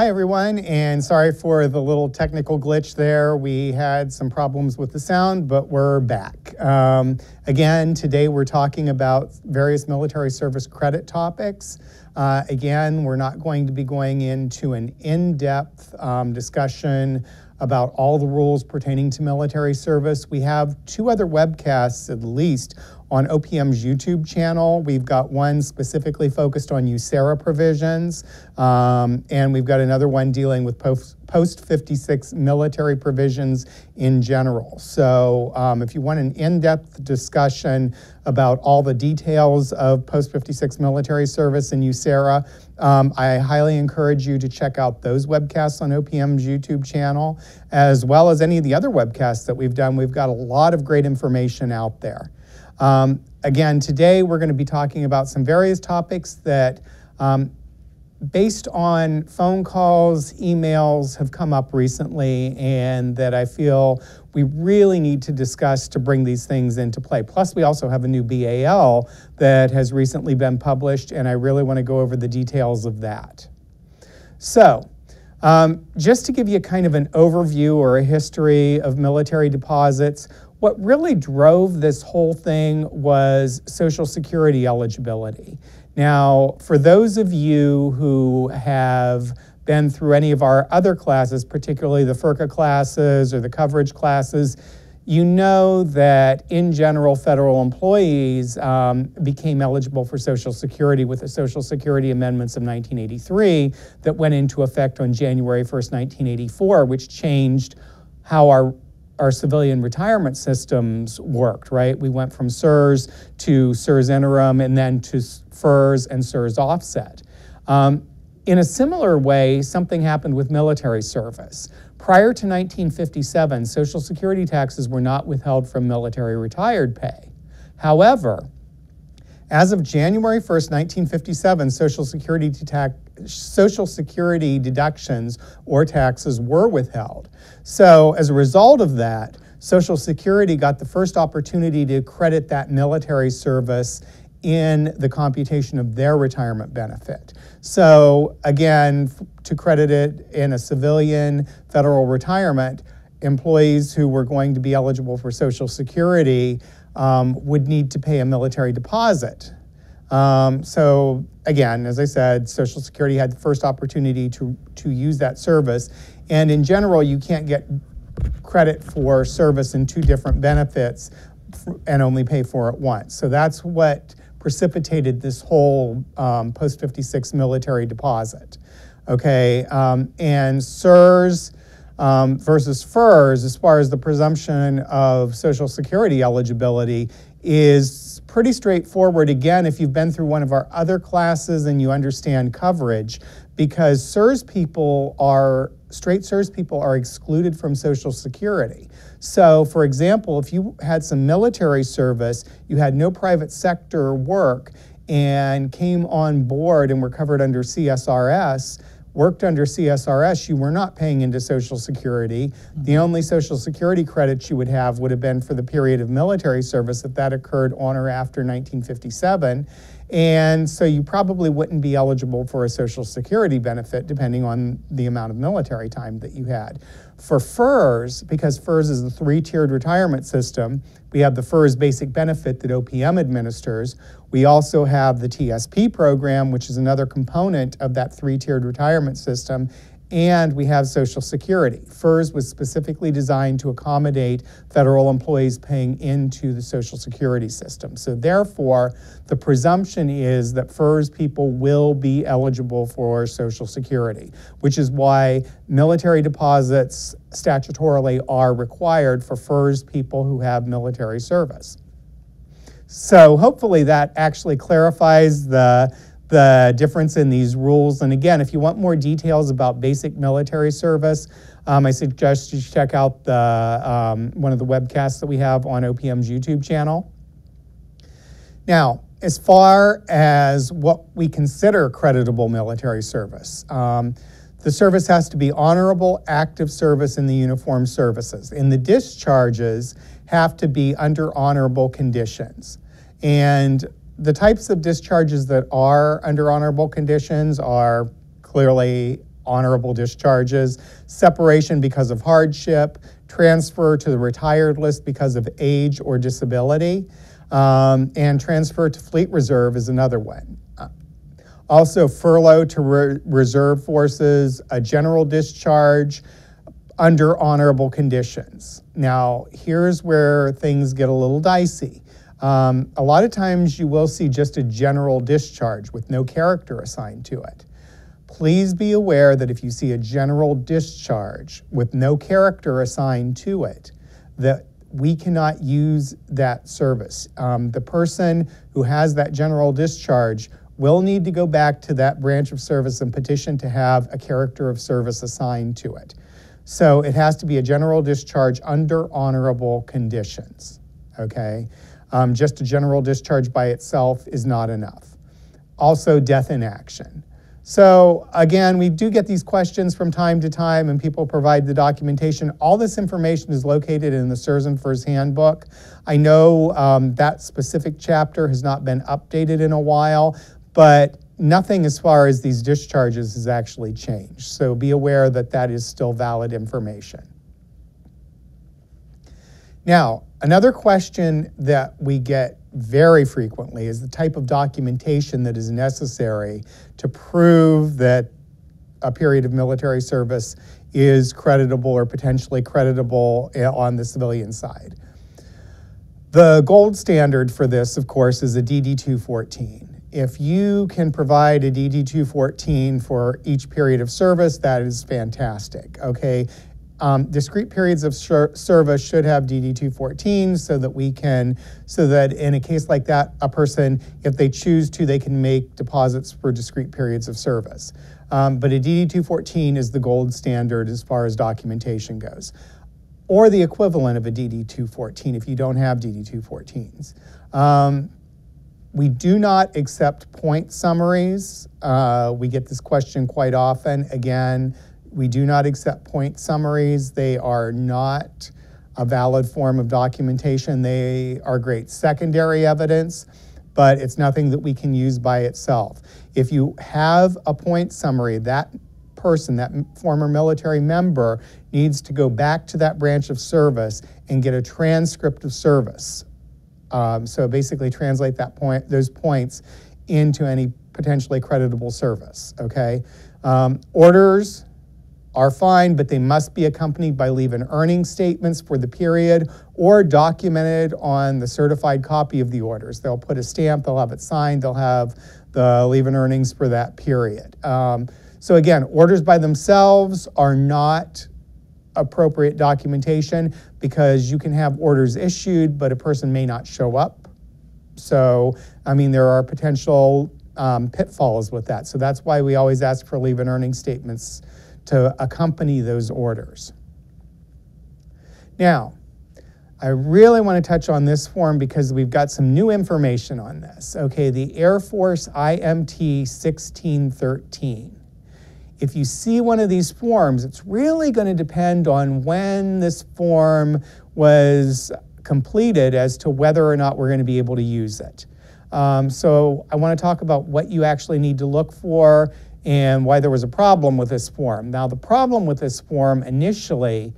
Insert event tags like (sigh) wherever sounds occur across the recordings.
Hi, everyone, and sorry for the little technical glitch there. We had some problems with the sound, but we're back. Um, again, today we're talking about various military service credit topics. Uh, again, we're not going to be going into an in depth um, discussion about all the rules pertaining to military service. We have two other webcasts at least on OPM's YouTube channel. We've got one specifically focused on USERRA provisions, um, and we've got another one dealing with post, post 56 military provisions in general. So um, if you want an in-depth discussion about all the details of post 56 military service in USERRA, um, I highly encourage you to check out those webcasts on OPM's YouTube channel, as well as any of the other webcasts that we've done. We've got a lot of great information out there. Um, again, today we're going to be talking about some various topics that, um, based on phone calls, emails, have come up recently, and that I feel we really need to discuss to bring these things into play. Plus, we also have a new BAL that has recently been published, and I really want to go over the details of that. So, um, just to give you kind of an overview or a history of military deposits, what really drove this whole thing was Social Security eligibility. Now, for those of you who have been through any of our other classes, particularly the FERCCA classes or the coverage classes, you know that in general, federal employees um, became eligible for Social Security with the Social Security Amendments of 1983 that went into effect on January 1st, 1984, which changed how our our civilian retirement systems worked, right? We went from CSRS to CSRS interim and then to FERS and CSRS offset. Um, in a similar way, something happened with military service. Prior to 1957, Social Security taxes were not withheld from military retired pay. However, as of January 1st, 1957, Social Security, Social Security deductions or taxes were withheld. So, as a result of that, Social Security got the first opportunity to credit that military service in the computation of their retirement benefit. So, again, to credit it in a civilian federal retirement, employees who were going to be eligible for Social Security um, would need to pay a military deposit. Um, so again, as I said, Social Security had the first opportunity to, to use that service. And in general, you can't get credit for service in two different benefits and only pay for it once. So that's what precipitated this whole um, post 56 military deposit. Okay, um, and CSRS um, versus FERS, as far as the presumption of Social Security eligibility, is pretty straightforward. Again, if you've been through one of our other classes and you understand coverage, because CSRS people are, straight CSRS people are excluded from Social Security. So, for example, if you had some military service, you had no private sector work, and came on board and were covered under CSRS, worked under CSRS, you were not paying into Social Security. Mm-hmm. The only Social Security credits you would have would have been for the period of military service if that occurred on or after 1957. And so you probably wouldn't be eligible for a Social Security benefit depending on the amount of military time that you had. For FERS, because FERS is a three tiered retirement system, we have the FERS basic benefit that OPM administers. We also have the TSP program, which is another component of that three tiered retirement system and we have Social Security. FERS was specifically designed to accommodate federal employees paying into the Social Security system. So, therefore, the presumption is that FERS people will be eligible for Social Security, which is why military deposits statutorily are required for FERS people who have military service. So, hopefully, that actually clarifies the the difference in these rules. And again, if you want more details about basic military service, um, I suggest you check out the, um, one of the webcasts that we have on OPM's YouTube channel. Now, as far as what we consider creditable military service, um, the service has to be honorable, active service in the uniformed services. And the discharges have to be under honorable conditions. And the types of discharges that are under honorable conditions are clearly honorable discharges, separation because of hardship, transfer to the retired list because of age or disability, um, and transfer to fleet reserve is another one. Uh, also, furlough to re reserve forces, a general discharge under honorable conditions. Now, here's where things get a little dicey. Um, a lot of times you will see just a general discharge with no character assigned to it. Please be aware that if you see a general discharge with no character assigned to it, that we cannot use that service. Um, the person who has that general discharge will need to go back to that branch of service and petition to have a character of service assigned to it. So it has to be a general discharge under honorable conditions, okay? Um, just a general discharge by itself is not enough. Also, death in action. So again, we do get these questions from time to time and people provide the documentation. All this information is located in the CSRS and FERS handbook. I know um, that specific chapter has not been updated in a while, but nothing as far as these discharges has actually changed. So be aware that that is still valid information. Now, another question that we get very frequently is the type of documentation that is necessary to prove that a period of military service is creditable or potentially creditable eh, on the civilian side. The gold standard for this, of course, is a DD 214. If you can provide a DD 214 for each period of service, that is fantastic. Okay, um, discrete periods of service should have DD214 so that we can, so that in a case like that, a person, if they choose to, they can make deposits for discrete periods of service. Um, but a DD214 is the gold standard as far as documentation goes, or the equivalent of a DD214 if you don't have DD214s. Um, we do not accept point summaries. Uh, we get this question quite often. Again, we do not accept point summaries. They are not a valid form of documentation. They are great secondary evidence, but it's nothing that we can use by itself. If you have a point summary, that person, that former military member, needs to go back to that branch of service and get a transcript of service. Um, so basically translate that point, those points into any potentially creditable service, okay? Um, orders, are fine, but they must be accompanied by leave and earning statements for the period or documented on the certified copy of the orders. They'll put a stamp, they'll have it signed, they'll have the leave and earnings for that period. Um, so again, orders by themselves are not appropriate documentation because you can have orders issued, but a person may not show up. So, I mean, there are potential um, pitfalls with that. So that's why we always ask for leave and earning statements to accompany those orders. Now, I really want to touch on this form because we've got some new information on this. Okay, the Air Force IMT 1613. If you see one of these forms, it's really going to depend on when this form was completed as to whether or not we're going to be able to use it. Um, so I want to talk about what you actually need to look for and why there was a problem with this form. Now, the problem with this form initially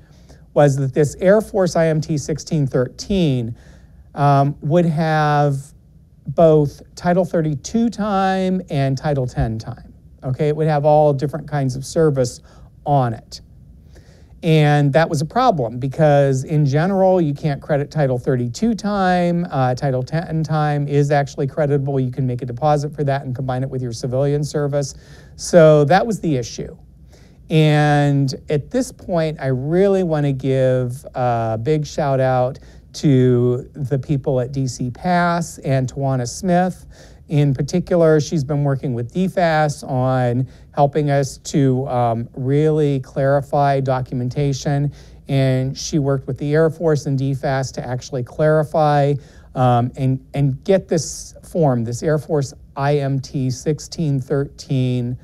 was that this Air Force IMT 1613 um, would have both Title 32 time and Title 10 time. Okay, it would have all different kinds of service on it. And that was a problem because, in general, you can't credit Title 32 time. Uh, Title 10 time is actually creditable. You can make a deposit for that and combine it with your civilian service. So that was the issue. And at this point, I really want to give a big shout out to the people at DCPAS and Tawana Smith. In particular, she's been working with DFAS on helping us to um, really clarify documentation. And she worked with the Air Force and DFAS to actually clarify um, and, and get this form, this Air Force IMT 1613,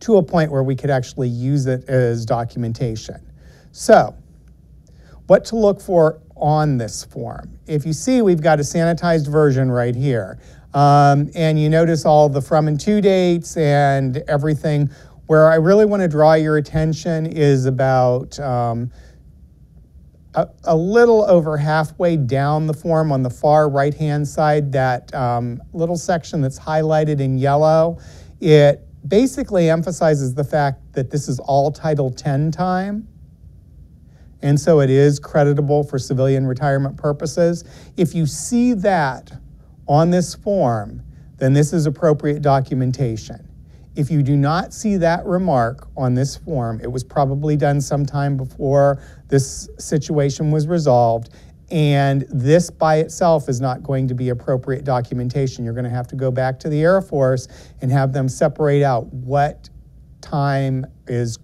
to a point where we could actually use it as documentation. So, what to look for on this form? If you see, we've got a sanitized version right here. Um, and you notice all the from and to dates and everything. Where I really want to draw your attention is about um, a, a, little over halfway down the form on the far right-hand side, that um, little section that's highlighted in yellow. It basically emphasizes the fact that this is all Title 10 time. And so it is creditable for civilian retirement purposes. If you see that on this form, then this is appropriate documentation. If you do not see that remark on this form, it was probably done sometime before this situation was resolved, and this by itself is not going to be appropriate documentation. You're going to have to go back to the Air Force and have them separate out what time is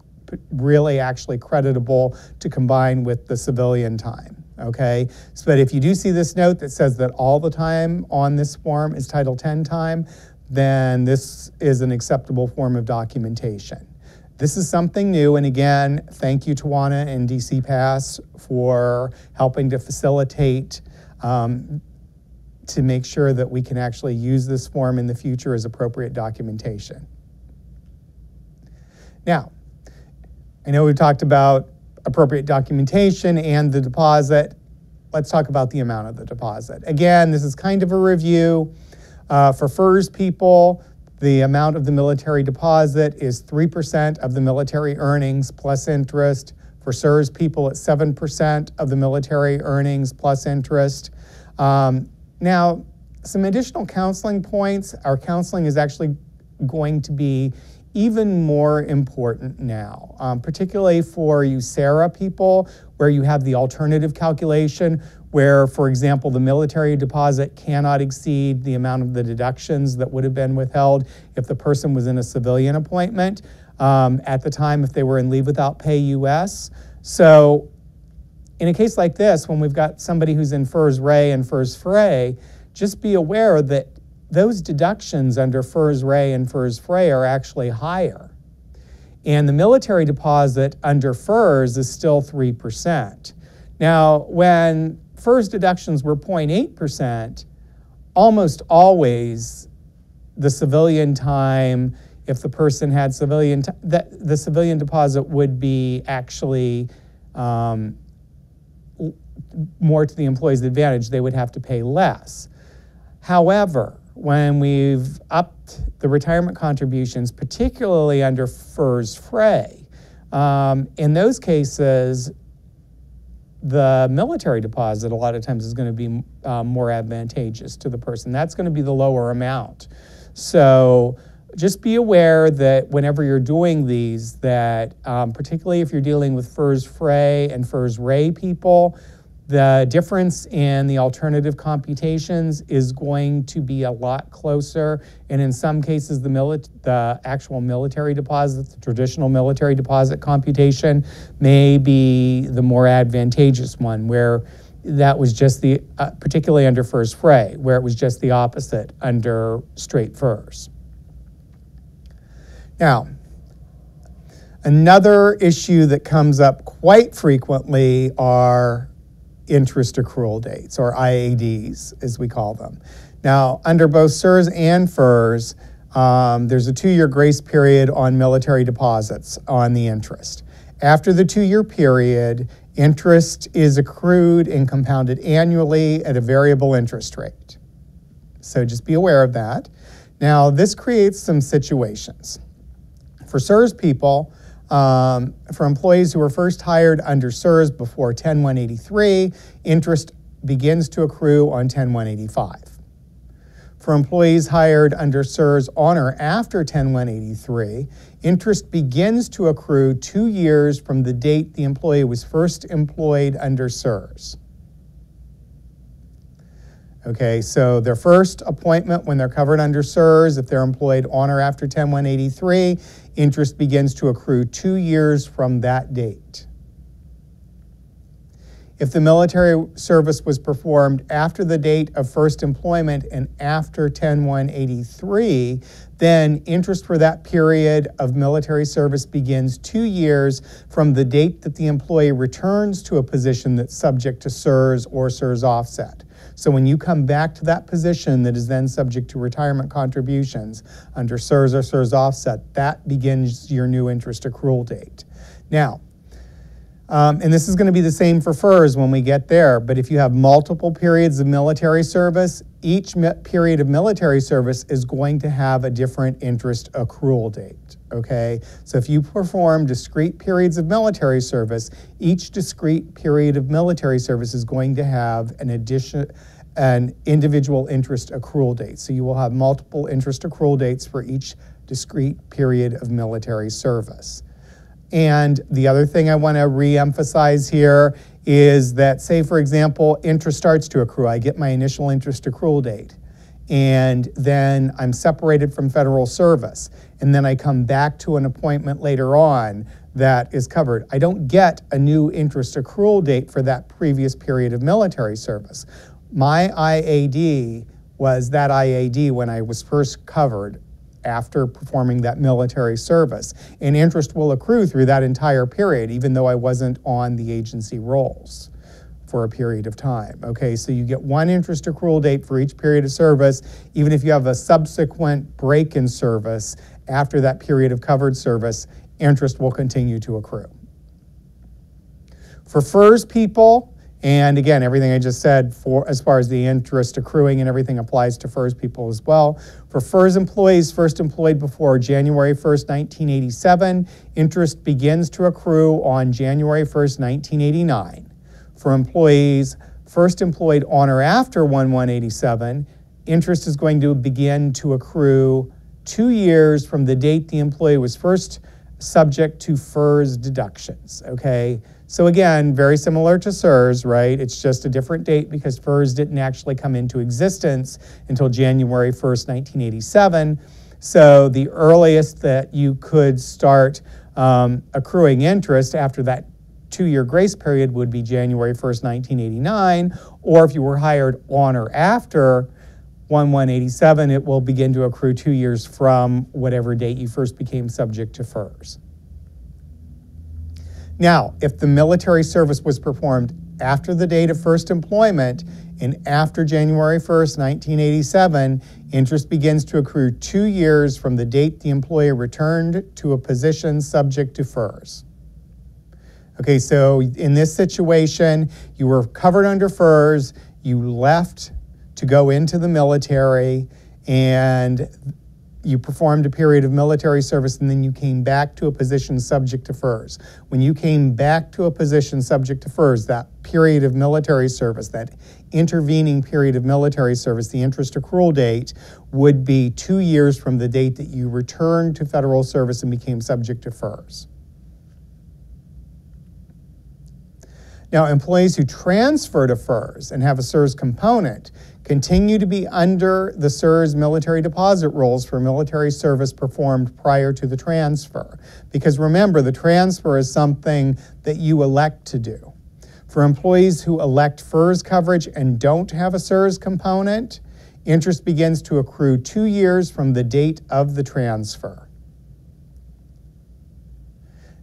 really actually creditable to combine with the civilian time. Okay, so, but if you do see this note that says that all the time on this form is Title 10 time, then this is an acceptable form of documentation. This is something new, and again, thank you, Tawana and DCPAS, for helping to facilitate um, to make sure that we can actually use this form in the future as appropriate documentation. Now, I know we've talked about appropriate documentation and the deposit. Let's talk about the amount of the deposit. Again, this is kind of a review. Uh, for FERS people, the amount of the military deposit is 3% of the military earnings plus interest. For CSRS people, it's 7% of the military earnings plus interest. Um, now, some additional counseling points. Our counseling is actually going to be even more important now, um, particularly for USERRA people, where you have the alternative calculation, where, for example, the military deposit cannot exceed the amount of the deductions that would have been withheld if the person was in a civilian appointment um, at the time if they were in leave without pay US. So, in a case like this, when we've got somebody who's in FERS RAE and FERS FRAE, just be aware that those deductions under FERS RAE and FERS FRAE are actually higher. And the military deposit under FERS is still 3%. Now, when FERS deductions were 0.8%, almost always the civilian time, if the person had civilian, t- the, the civilian deposit would be actually um, more to the employee's advantage. They would have to pay less. However, when we've upped the retirement contributions, particularly under FERS FRAE, um, in those cases, the military deposit a lot of times is going to be um, more advantageous to the person. That's going to be the lower amount. So just be aware that whenever you're doing these, that um, particularly if you're dealing with FERS FRAE and FERS RAE people, the difference in the alternative computations is going to be a lot closer, and in some cases, the, mili- the actual military deposit, the traditional military deposit computation, may be the more advantageous one, where that was just the, uh, particularly under FERS FRAE, where it was just the opposite under straight FERS. Now, another issue that comes up quite frequently are interest accrual dates, or IADs, as we call them. Now, under both CSRS and FERS, um, there's a two-year grace period on military deposits on the interest. After the two-year period, interest is accrued and compounded annually at a variable interest rate. So just be aware of that. Now, this creates some situations. For CSRS people, um, for employees who were first hired under CSRS before 10183, interest begins to accrue on 10185. For employees hired under CSRS on or after 10183, interest begins to accrue two years from the date the employee was first employed under CSRS. Okay, so their first appointment when they're covered under CSRS, if they're employed on or after 10183, interest begins to accrue two years from that date. If the military service was performed after the date of first employment and after 10183, then interest for that period of military service begins two years from the date that the employee returns to a position that's subject to CSRS or CSRS offset. So when you come back to that position that is then subject to retirement contributions under CSRS or CSRS offset, that begins your new interest accrual date. Now, um, and this is going to be the same for FERS when we get there. But if you have multiple periods of military service, each period of military service is going to have a different interest accrual date. Okay? So if you perform discrete periods of military service, each discrete period of military service is going to have an addition an individual interest accrual date. So you will have multiple interest accrual dates for each discrete period of military service. And the other thing I want to re-emphasize here is that, say, for example, interest starts to accrue. I get my initial interest accrual date. And then I'm separated from federal service. And then I come back to an appointment later on that is covered. I don't get a new interest accrual date for that previous period of military service. My IAD was that IAD when I was first covered after performing that military service. And interest will accrue through that entire period, even though I wasn't on the agency rolls for a period of time. Okay, so you get one interest accrual date for each period of service, even if you have a subsequent break in service after that period of covered service, interest will continue to accrue. For FERS people, and again, everything I just said for as far as the interest accruing and everything applies to FERS people as well. For FERS employees first employed before January 1st, 1987, interest begins to accrue on January 1st, 1989. For employees first employed on or after 1187, interest is going to begin to accrue two years from the date the employee was first subject to FERS deductions, okay? So again, very similar to CSRS, right? It's just a different date because FERS didn't actually come into existence until January 1st, 1987. So the earliest that you could start um, accruing interest after that two-year grace period would be January 1st, 1989, or if you were hired on or after 1187, it will begin to accrue two years from whatever date you first became subject to FERS. Now, if the military service was performed after the date of first employment and after January 1st, 1987, interest begins to accrue two years from the date the employer returned to a position subject to FERS. Okay, so in this situation, you were covered under FERS, you left to go into the military, and you performed a period of military service and then you came back to a position subject to FERS. When you came back to a position subject to FERS, that period of military service, that intervening period of military service, the interest accrual date would be two years from the date that you returned to federal service and became subject to FERS. Now, employees who transfer to FERS and have a CSRS component continue to be under the CSRS military deposit rules for military service performed prior to the transfer. Because remember, the transfer is something that you elect to do. For employees who elect FERS coverage and don't have a CSRS component, interest begins to accrue two years from the date of the transfer.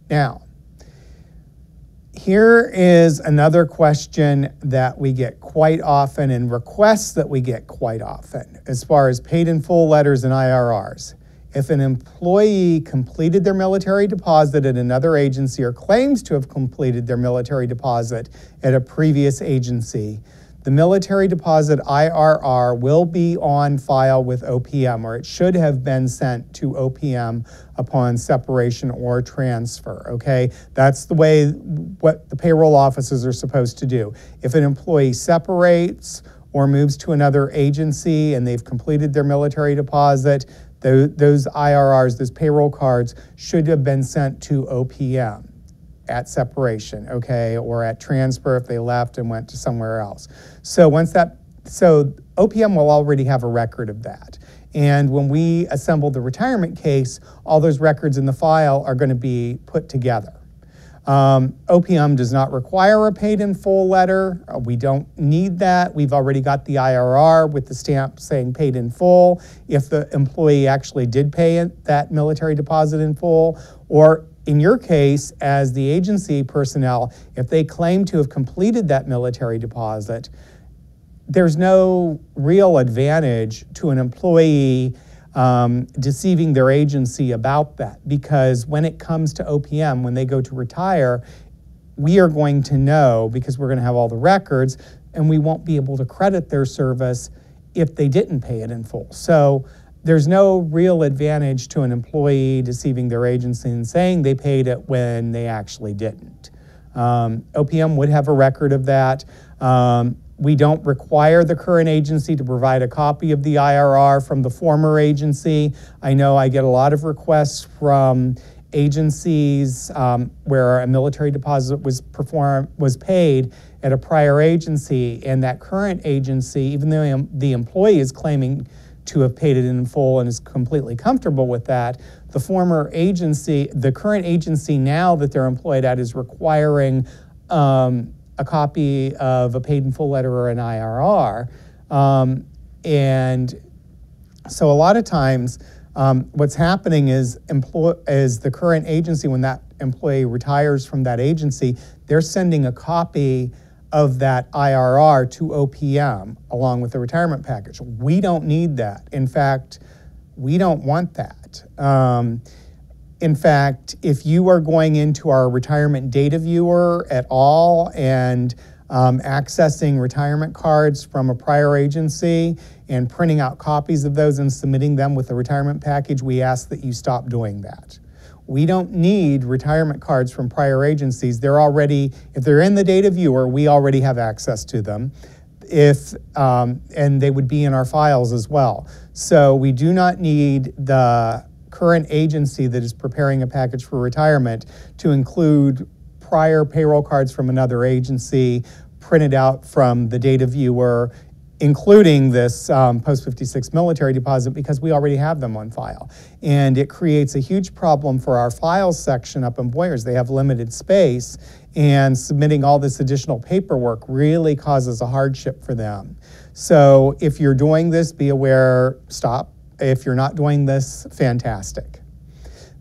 Now, here is another question that we get quite often and requests that we get quite often as far as paid in full letters and IRRs. If an employee completed their military deposit at another agency or claims to have completed their military deposit at a previous agency, the military deposit IRR will be on file with OPM, or it should have been sent to OPM upon separation or transfer, okay? That's the way what the payroll offices are supposed to do. If an employee separates or moves to another agency and they've completed their military deposit, those IRRs, those payroll cards, should have been sent to OPM at separation, okay, or at transfer if they left and went to somewhere else. So once that, so OPM will already have a record of that. And when we assemble the retirement case, all those records in the file are going to be put together. Um, OPM does not require a paid in full letter. Uh, we don't need that. We've already got the IRR with the stamp saying paid in full. If the employee actually did pay that military deposit in full, or in your case, as the agency personnel, if they claim to have completed that military deposit, there's no real advantage to an employee um, deceiving their agency about that because when it comes to OPM, when they go to retire, we are going to know because we're going to have all the records and we won't be able to credit their service if they didn't pay it in full. So there's no real advantage to an employee deceiving their agency and saying they paid it when they actually didn't. Um, OPM would have a record of that. Um, we don't require the current agency to provide a copy of the IRR from the former agency. I know I get a lot of requests from agencies um, where a military deposit was performed was paid at a prior agency, and that current agency, even though the employee is claiming to have paid it in full and is completely comfortable with that, the former agency, the current agency now that they're employed at, is requiring um, a copy of a paid in full letter or an IRR. Um, and so a lot of times, um, what's happening is, employ- is the current agency, when that employee retires from that agency, they're sending a copy of that IRR to OPM along with the retirement package. We don't need that. In fact, we don't want that. Um, in fact, if you are going into our retirement data viewer at all and um, accessing retirement cards from a prior agency and printing out copies of those and submitting them with the retirement package, we ask that you stop doing that. We don't need retirement cards from prior agencies. They're already, if they're in the data viewer, we already have access to them. If, um, and they would be in our files as well. So we do not need the current agency that is preparing a package for retirement to include prior payroll cards from another agency printed out from the data viewer, including this um, post 56 military deposit because we already have them on file. And it creates a huge problem for our files section up in Boyers. They have limited space, and submitting all this additional paperwork really causes a hardship for them. So if you're doing this, be aware, stop, if you're not doing this, fantastic.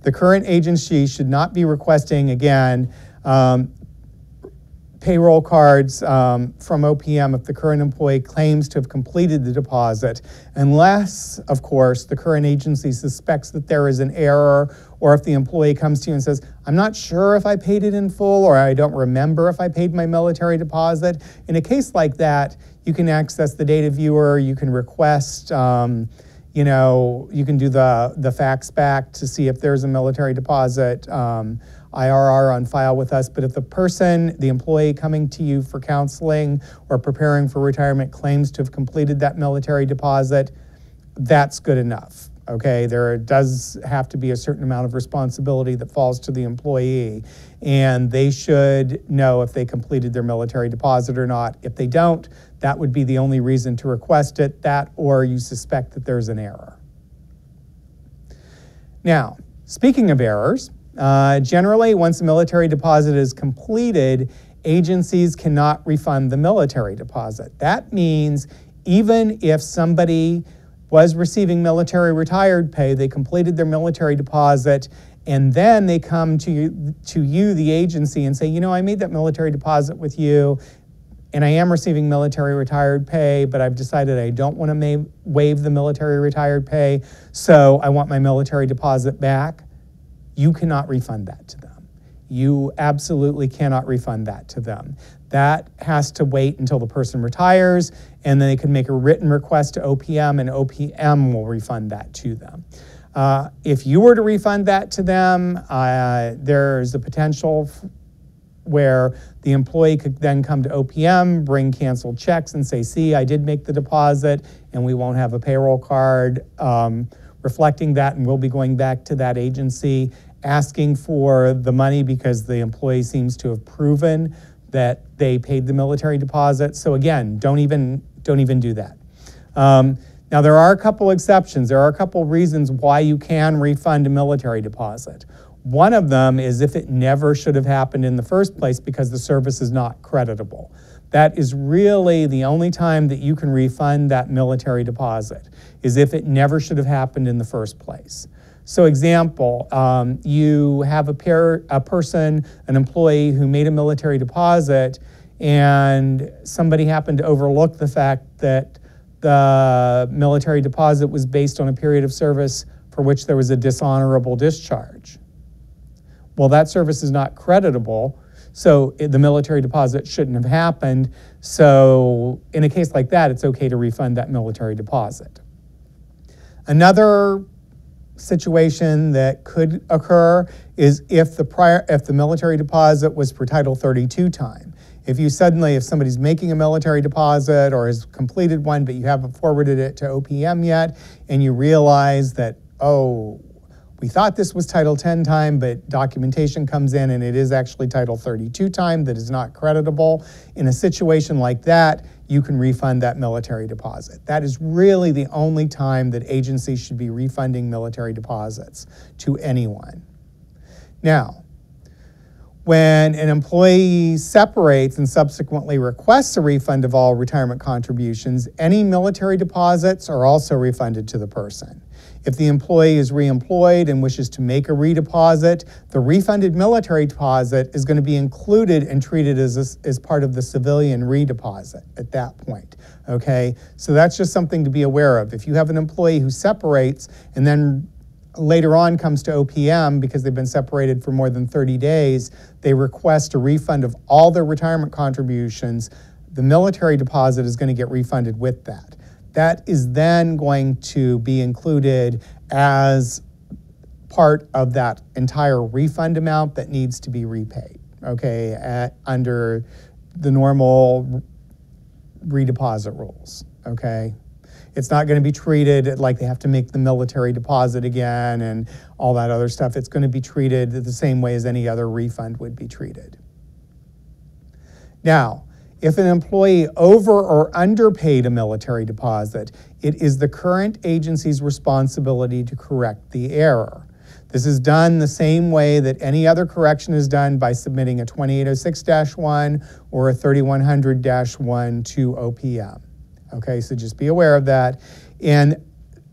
The current agency should not be requesting, again, um, payroll cards um, from OPM if the current employee claims to have completed the deposit, unless, of course, the current agency suspects that there is an error, or if the employee comes to you and says, I'm not sure if I paid it in full, or I don't remember if I paid my military deposit. In a case like that, you can access the data viewer, you can request. Um, you know, you can do the, the fax back to see if there's a military deposit um, IRR on file with us. But if the person, the employee coming to you for counseling or preparing for retirement claims to have completed that military deposit, that's good enough. Okay, there does have to be a certain amount of responsibility that falls to the employee, and they should know if they completed their military deposit or not. If they don't, that would be the only reason to request it, that or you suspect that there's an error. Now, speaking of errors, uh, generally, once a military deposit is completed, agencies cannot refund the military deposit. That means even if somebody was receiving military retired pay, they completed their military deposit, and then they come to you, to you, the agency, and say, you know, I made that military deposit with you, and I am receiving military retired pay, but I've decided I don't want to waive the military retired pay, so I want my military deposit back. You cannot refund that to them. You absolutely cannot refund that to them. That has to wait until the person retires, and then they can make a written request to OPM, and OPM will refund that to them. Uh, if you were to refund that to them, uh, there's a potential where the employee could then come to OPM, bring canceled checks, and say, see, I did make the deposit, and we won't have a payroll card um, reflecting that, and we'll be going back to that agency asking for the money because the employee seems to have proven that they paid the military deposit. So again, don't even, don't even do that. Um, now, there are a couple exceptions. There are a couple reasons why you can refund a military deposit. One of them is if it never should have happened in the first place because the service is not creditable. That is really the only time that you can refund that military deposit, is if it never should have happened in the first place. So example, um, you have a, pair, a person, an employee who made a military deposit and somebody happened to overlook the fact that the military deposit was based on a period of service for which there was a dishonorable discharge. Well, that service is not creditable, so it, the military deposit shouldn't have happened. So in a case like that, it's okay to refund that military deposit. Another situation that could occur is if the prior if the military deposit was for Title 32 time. If you suddenly, if somebody's making a military deposit or has completed one, but you haven't forwarded it to OPM yet, and you realize that, oh, we thought this was Title 10 time, but documentation comes in and it is actually Title 32 time that is not creditable. In a situation like that, you can refund that military deposit. That is really the only time that agencies should be refunding military deposits to anyone. Now, when an employee separates and subsequently requests a refund of all retirement contributions, any military deposits are also refunded to the person. If the employee is reemployed and wishes to make a redeposit, the refunded military deposit is going to be included and treated as, a, as part of the civilian redeposit at that point. Okay, so that's just something to be aware of. If you have an employee who separates and then later on comes to OPM because they've been separated for more than 30 days, they request a refund of all their retirement contributions. The military deposit is going to get refunded with that. That is then going to be included as part of that entire refund amount that needs to be repaid, okay, at, under the normal redeposit rules, okay? It's not going to be treated like they have to make the military deposit again and all that other stuff. It's going to be treated the same way as any other refund would be treated. Now, if an employee over or underpaid a military deposit, it is the current agency's responsibility to correct the error. This is done the same way that any other correction is done by submitting a 2806-1 or a 3100-1 to OPM. Okay, so just be aware of that. And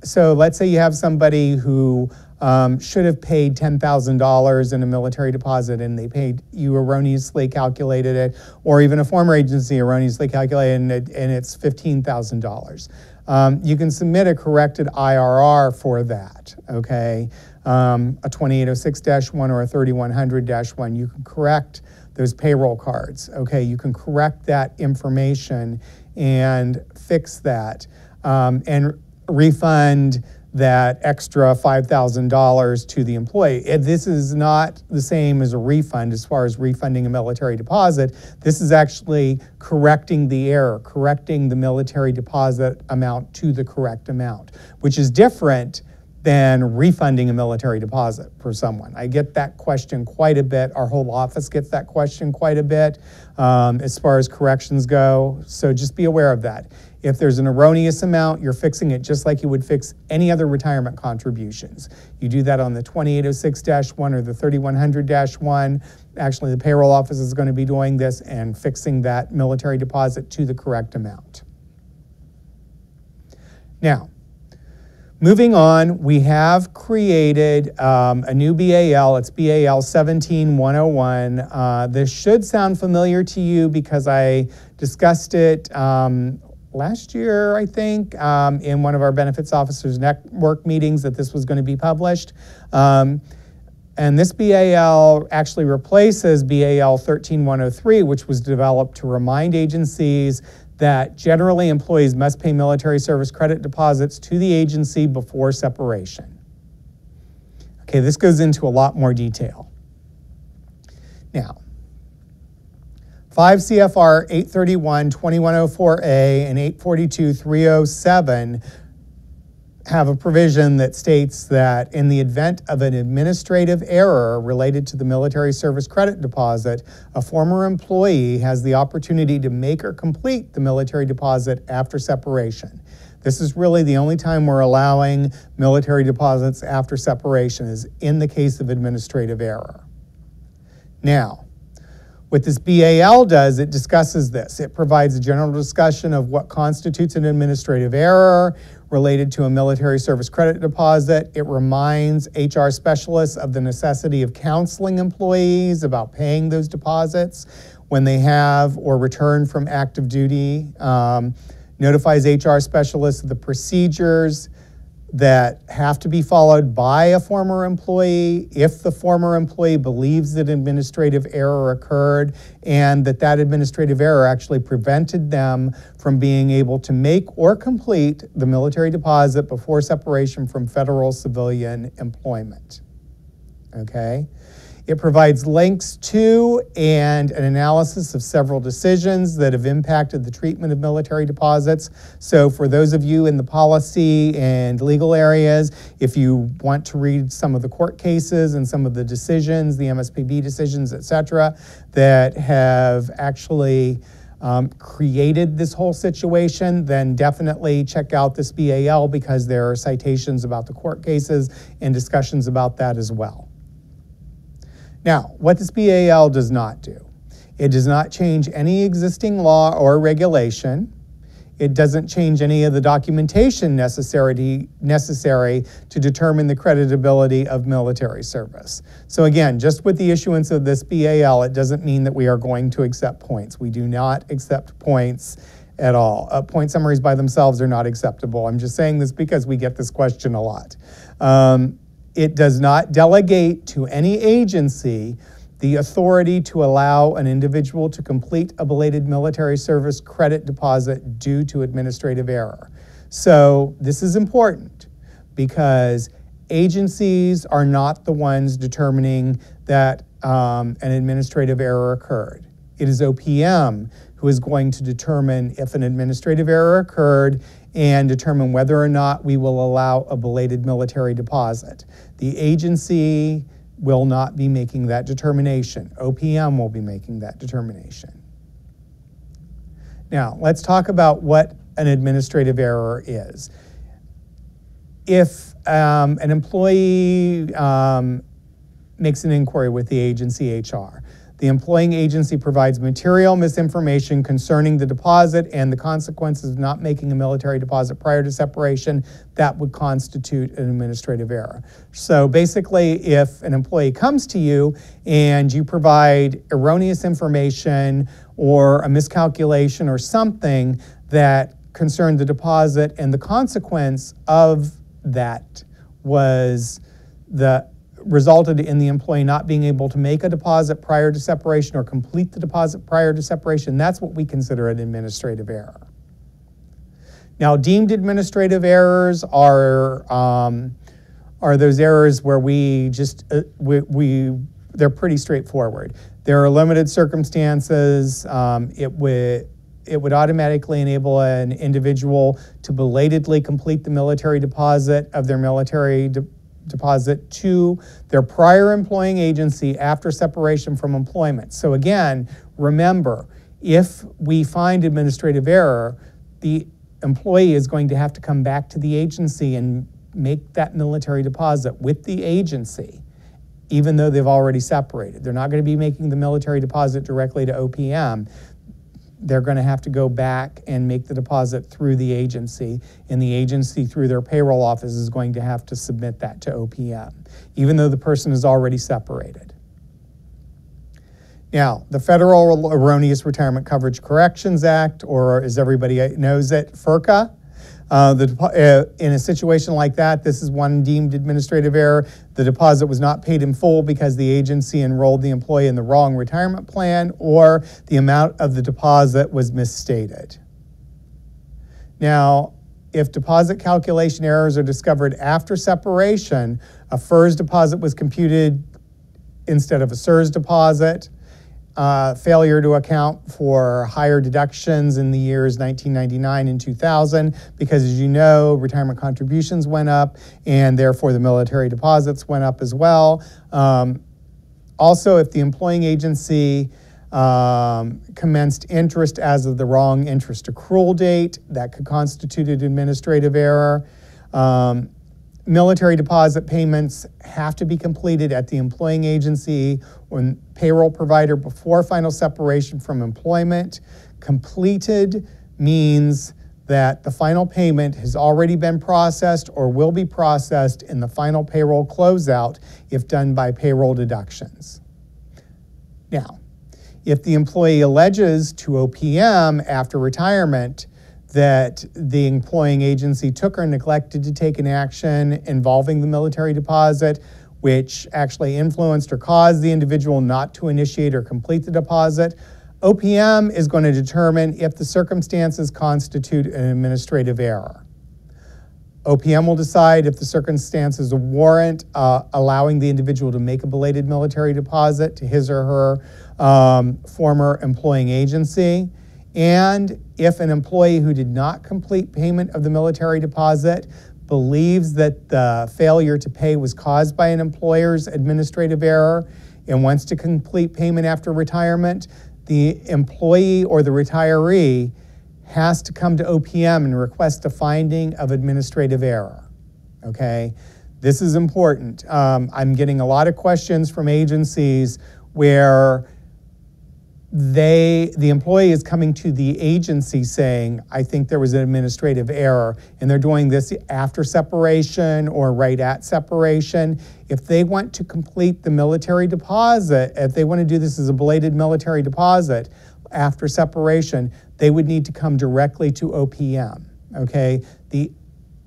so let's say you have somebody who um, should have paid $10,000 in a military deposit and they paid, you erroneously calculated it, or even a former agency erroneously calculated it and it's $15,000. Um, you can submit a corrected IRR for that, okay? Um, a 2806-1 or a 3100-1, you can correct those payroll cards, okay? You can correct that information and fix that um, and refund that extra $5,000 to the employee. This is not the same as a refund as far as refunding a military deposit. This is actually correcting the error, correcting the military deposit amount to the correct amount, which is different than refunding a military deposit for someone. I get that question quite a bit. Our whole office gets that question quite a bit um, as far as corrections go. So just be aware of that. If there's an erroneous amount, you're fixing it just like you would fix any other retirement contributions. You do that on the 2806-1 or the 3100-1. Actually, the payroll office is going to be doing this and fixing that military deposit to the correct amount. Now, Moving on, we have created um, a new BAL. It's BAL 17101. Uh, this should sound familiar to you because I discussed it um, last year, I think, um, in one of our benefits officers network meetings that this was going to be published. Um, and this BAL actually replaces BAL 13103, which was developed to remind agencies that generally employees must pay military service credit deposits to the agency before separation. Okay, this goes into a lot more detail. Now, 5 CFR 831 2104A and 842 307 have a provision that states that in the event of an administrative error related to the military service credit deposit, a former employee has the opportunity to make or complete the military deposit after separation. This is really the only time we're allowing military deposits after separation is in the case of administrative error. Now, what this BAL does, it discusses this. It provides a general discussion of what constitutes an administrative error related to a military service credit deposit. It reminds HR specialists of the necessity of counseling employees about paying those deposits when they have or return from active duty. Um, notifies HR specialists of the procedures that have to be followed by a former employee if the former employee believes that administrative error occurred and that that administrative error actually prevented them from being able to make or complete the military deposit before separation from federal civilian employment. Okay? It provides links to and an analysis of several decisions that have impacted the treatment of military deposits. So, for those of you in the policy and legal areas, if you want to read some of the court cases and some of the decisions, the MSPB decisions, et cetera, that have actually um, created this whole situation, then definitely check out this BAL because there are citations about the court cases and discussions about that as well. Now, what this BAL does not do, it does not change any existing law or regulation. It doesn't change any of the documentation necessary, necessary to determine the creditability of military service. So again, just with the issuance of this BAL, it doesn't mean that we are going to accept points. We do not accept points at all. Uh, point summaries by themselves are not acceptable. I'm just saying this because we get this question a lot. Um, it does not delegate to any agency the authority to allow an individual to complete a belated military service credit deposit due to administrative error. So this is important because agencies are not the ones determining that um, an administrative error occurred. It is OPM who is going to determine if an administrative error occurred and determine whether or not we will allow a belated military deposit. The agency will not be making that determination. OPM will be making that determination. Now, let's talk about what an administrative error is. If um, an employee um, makes an inquiry with the agency HR, the employing agency provides material misinformation concerning the deposit and the consequences of not making a military deposit prior to separation. That would constitute an administrative error. So basically, if an employee comes to you and you provide erroneous information or a miscalculation or something that concerned the deposit, and the consequence of that was the resulted in the employee not being able to make a deposit prior to separation or complete the deposit prior to separation, that's what we consider an administrative error. Now, deemed administrative errors are, um, are those errors where we just, uh, we, we, they're pretty straightforward. There are limited circumstances. Um, it would, it would automatically enable an individual to belatedly complete the military deposit of their military de deposit to their prior employing agency after separation from employment. So again, remember, if we find administrative error, the employee is going to have to come back to the agency and make that military deposit with the agency, even though they've already separated. They're not going to be making the military deposit directly to OPM they're going to have to go back and make the deposit through the agency, and the agency, through their payroll office, is going to have to submit that to OPM, even though the person is already separated. Now, the Federal Erroneous Retirement Coverage Corrections Act, or as everybody knows it, FERCCA, uh, the, uh, in a situation like that, this is one deemed administrative error. The deposit was not paid in full because the agency enrolled the employee in the wrong retirement plan or the amount of the deposit was misstated. Now, if deposit calculation errors are discovered after separation, a FERS deposit was computed instead of a CSRS deposit uh, failure to account for higher deductions in the years 1999 and 2000 because as you know retirement contributions went up and therefore the military deposits went up as well um, also if the employing agency um, commenced interest as of the wrong interest accrual date. That could constitute an administrative error. Um, military deposit payments have to be completed at the employing agency or payroll provider before final separation from employment. Completed means that the final payment has already been processed or will be processed in the final payroll closeout if done by payroll deductions. Now, if the employee alleges to OPM after retirement that the employing agency took or neglected to take an action involving the military deposit, which actually influenced or caused the individual not to initiate or complete the deposit, OPM is going to determine if the circumstances constitute an administrative error. OPM will decide if the circumstances warrant uh, allowing the individual to make a belated military deposit to his or her um, former employing agency. And if an employee who did not complete payment of the military deposit believes that the failure to pay was caused by an employer's administrative error and wants to complete payment after retirement, the employee or the retiree has to come to OPM and request a finding of administrative error. Okay? This is important. Um, I'm getting a lot of questions from agencies where they the employee is coming to the agency saying i think there was an administrative error and they're doing this after separation or right at separation. If they want to complete the military deposit if they want to do this as a belated military deposit after separation they would need to come directly to opm okay? The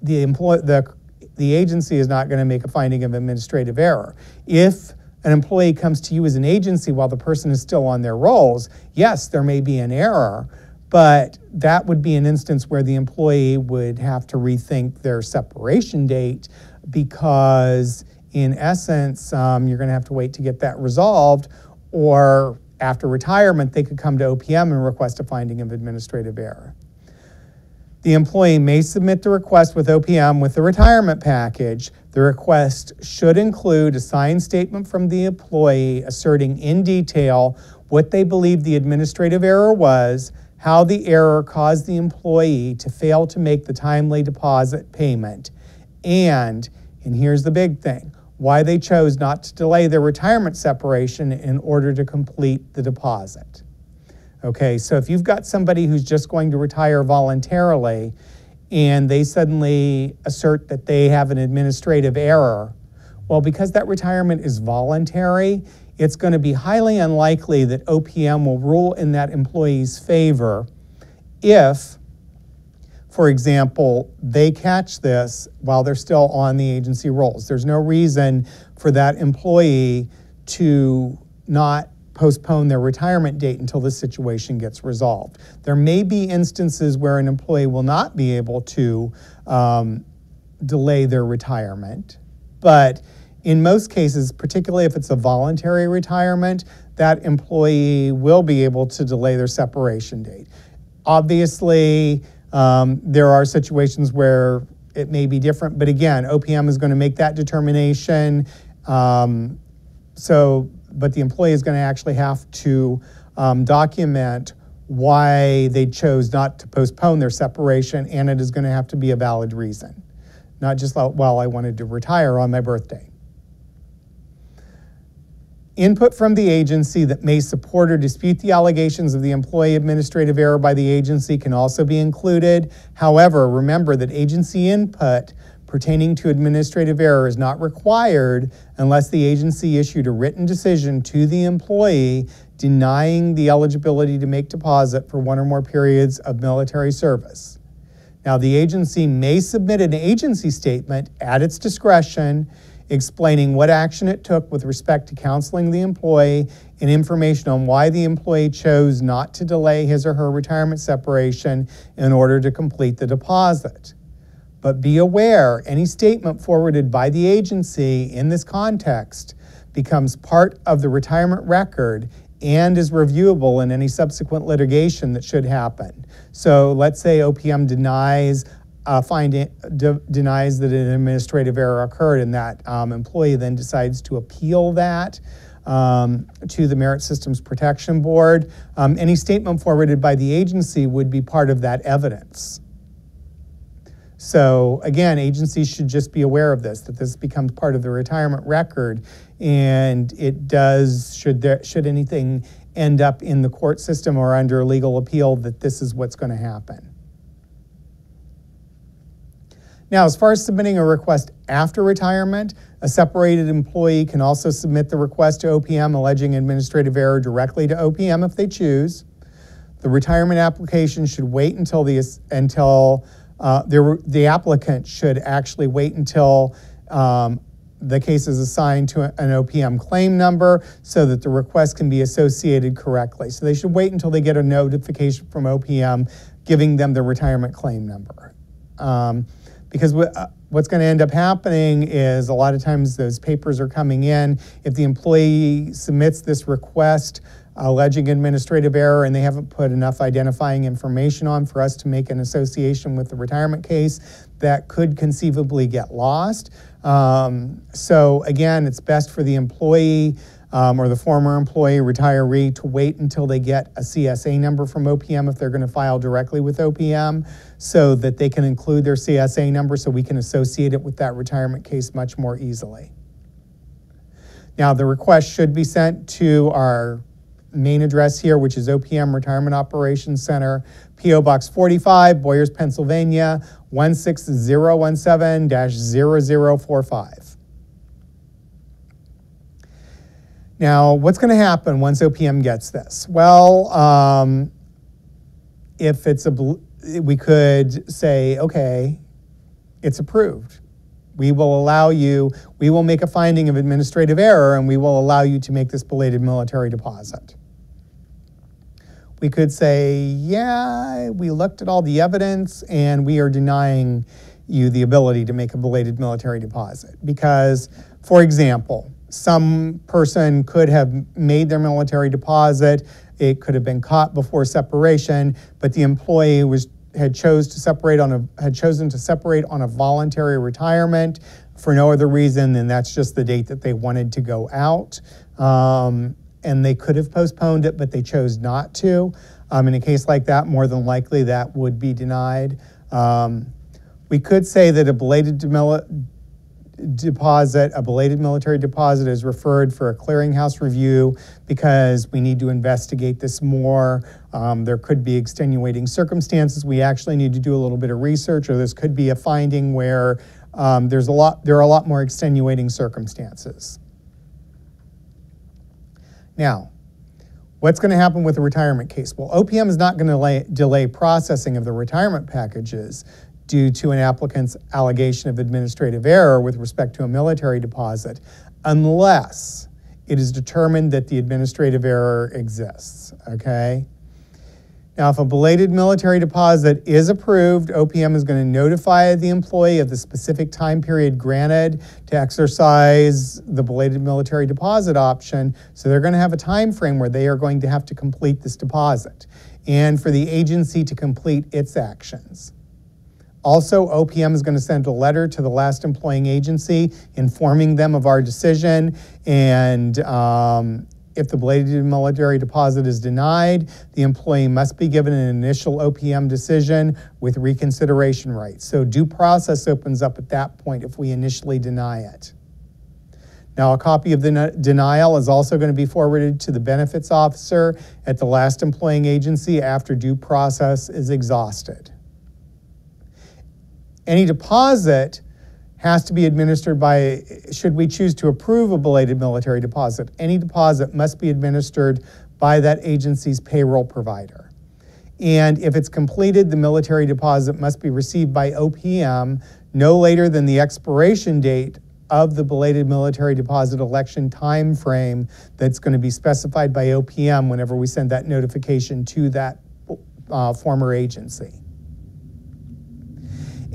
the employ the the agency is not going to make a finding of administrative error. If an employee comes to you as an agency while the person is still on their roles, yes, there may be an error, but that would be an instance where the employee would have to rethink their separation date because, in essence, um, you're going to have to wait to get that resolved, or after retirement, they could come to OPM and request a finding of administrative error. The employee may submit the request with OPM with the retirement package. The request should include a signed statement from the employee asserting in detail what they believe the administrative error was, how the error caused the employee to fail to make the timely deposit payment, and, and here's the big thing, why they chose not to delay their retirement separation in order to complete the deposit. Okay, so if you've got somebody who's just going to retire voluntarily and they suddenly assert that they have an administrative error, well, because that retirement is voluntary, it's going to be highly unlikely that OPM will rule in that employee's favor if, for example, they catch this while they're still on the agency rolls. There's no reason for that employee to not postpone their retirement date until the situation gets resolved. There may be instances where an employee will not be able to um, delay their retirement, but in most cases, particularly if it's a voluntary retirement, that employee will be able to delay their separation date. Obviously, um, there are situations where it may be different, but again, OPM is going to make that determination. Um, so but the employee is going to actually have to um, document why they chose not to postpone their separation, and it is going to have to be a valid reason, not just well, I wanted to retire on my birthday. Input from the agency that may support or dispute the allegations of the employee administrative error by the agency can also be included. However, remember that agency input pertaining to administrative error is not required unless the agency issued a written decision to the employee denying the eligibility to make deposit for one or more periods of military service. Now, the agency may submit an agency statement at its discretion explaining what action it took with respect to counseling the employee and information on why the employee chose not to delay his or her retirement separation in order to complete the deposit. But be aware any statement forwarded by the agency in this context becomes part of the retirement record and is reviewable in any subsequent litigation that should happen. So let's say OPM denies uh, finding, de- denies that an administrative error occurred and that um, employee then decides to appeal that. um, to the Merit Systems Protection Board. Um, any statement forwarded by the agency would be part of that evidence. So again, agencies should just be aware of this, that this becomes part of the retirement record, and it does, should there, should anything end up in the court system or under legal appeal, that this is what's going to happen. Now, as far as submitting a request after retirement, a separated employee can also submit the request to OPM alleging administrative error directly to OPM if they choose. The retirement application should wait until the until uh, the, the applicant should actually wait until um, the case is assigned to an OPM claim number so that the request can be associated correctly. So they should wait until they get a notification from OPM giving them the retirement claim number. Um, because uh, what's going to end up happening is a lot of times those papers are coming in. If the employee submits this request alleging administrative error and they haven't put enough identifying information on for us to make an association with the retirement case, that could conceivably get lost. Um, so again, it's best for the employee um, or the former employee, retiree, to wait until they get a CSA number from OPM if they're going to file directly with OPM so that they can include their CSA number so we can associate it with that retirement case much more easily. Now, the request should be sent to our main address here, which is OPM Retirement Operations Center, P.O. Box 45, Boyers, Pennsylvania, 16017 0045. Now, what's going to happen once OPM gets this? Well, um, if it's a, we could say, okay, it's approved. We will allow you, we will make a finding of administrative error and we will allow you to make this belated military deposit. We could say, yeah, we looked at all the evidence and we are denying you the ability to make a belated military deposit. Because, for example, some person could have made their military deposit. It could have been caught before separation, but the employee was had chose to separate on a had chosen to separate on a voluntary retirement for no other reason than that's just the date that they wanted to go out. Um, and they could have postponed it, but they chose not to. Um, in a case like that, more than likely that would be denied. Um, we could say that a belated deposit, a belated military deposit is referred for a clearinghouse review because we need to investigate this more. Um, there could be extenuating circumstances. We actually need to do a little bit of research, or this could be a finding where um, there's a lot, there are a lot more extenuating circumstances. Now, what's going to happen with the retirement case? Well, OPM is not going to delay processing of the retirement packages due to an applicant's allegation of administrative error with respect to a military deposit unless it is determined that the administrative error exists, okay? Now, if a belated military deposit is approved, OPM is going to notify the employee of the specific time period granted to exercise the belated military deposit option. So they're going to have a time frame where they are going to have to complete this deposit and for the agency to complete its actions. Also, OPM is going to send a letter to the last employing agency informing them of our decision. And um, if the belated military deposit is denied, the employee must be given an initial OPM decision with reconsideration rights. So due process opens up at that point if we initially deny it. Now, a copy of the denial is also going to be forwarded to the benefits officer at the last employing agency after due process is exhausted. Any deposit has to be administered by, should we choose to approve a belated military deposit, any deposit must be administered by that agency's payroll provider. And if it's completed, the military deposit must be received by OPM no later than the expiration date of the belated military deposit election time frame that's going to be specified by OPM whenever we send that notification to that uh, former agency.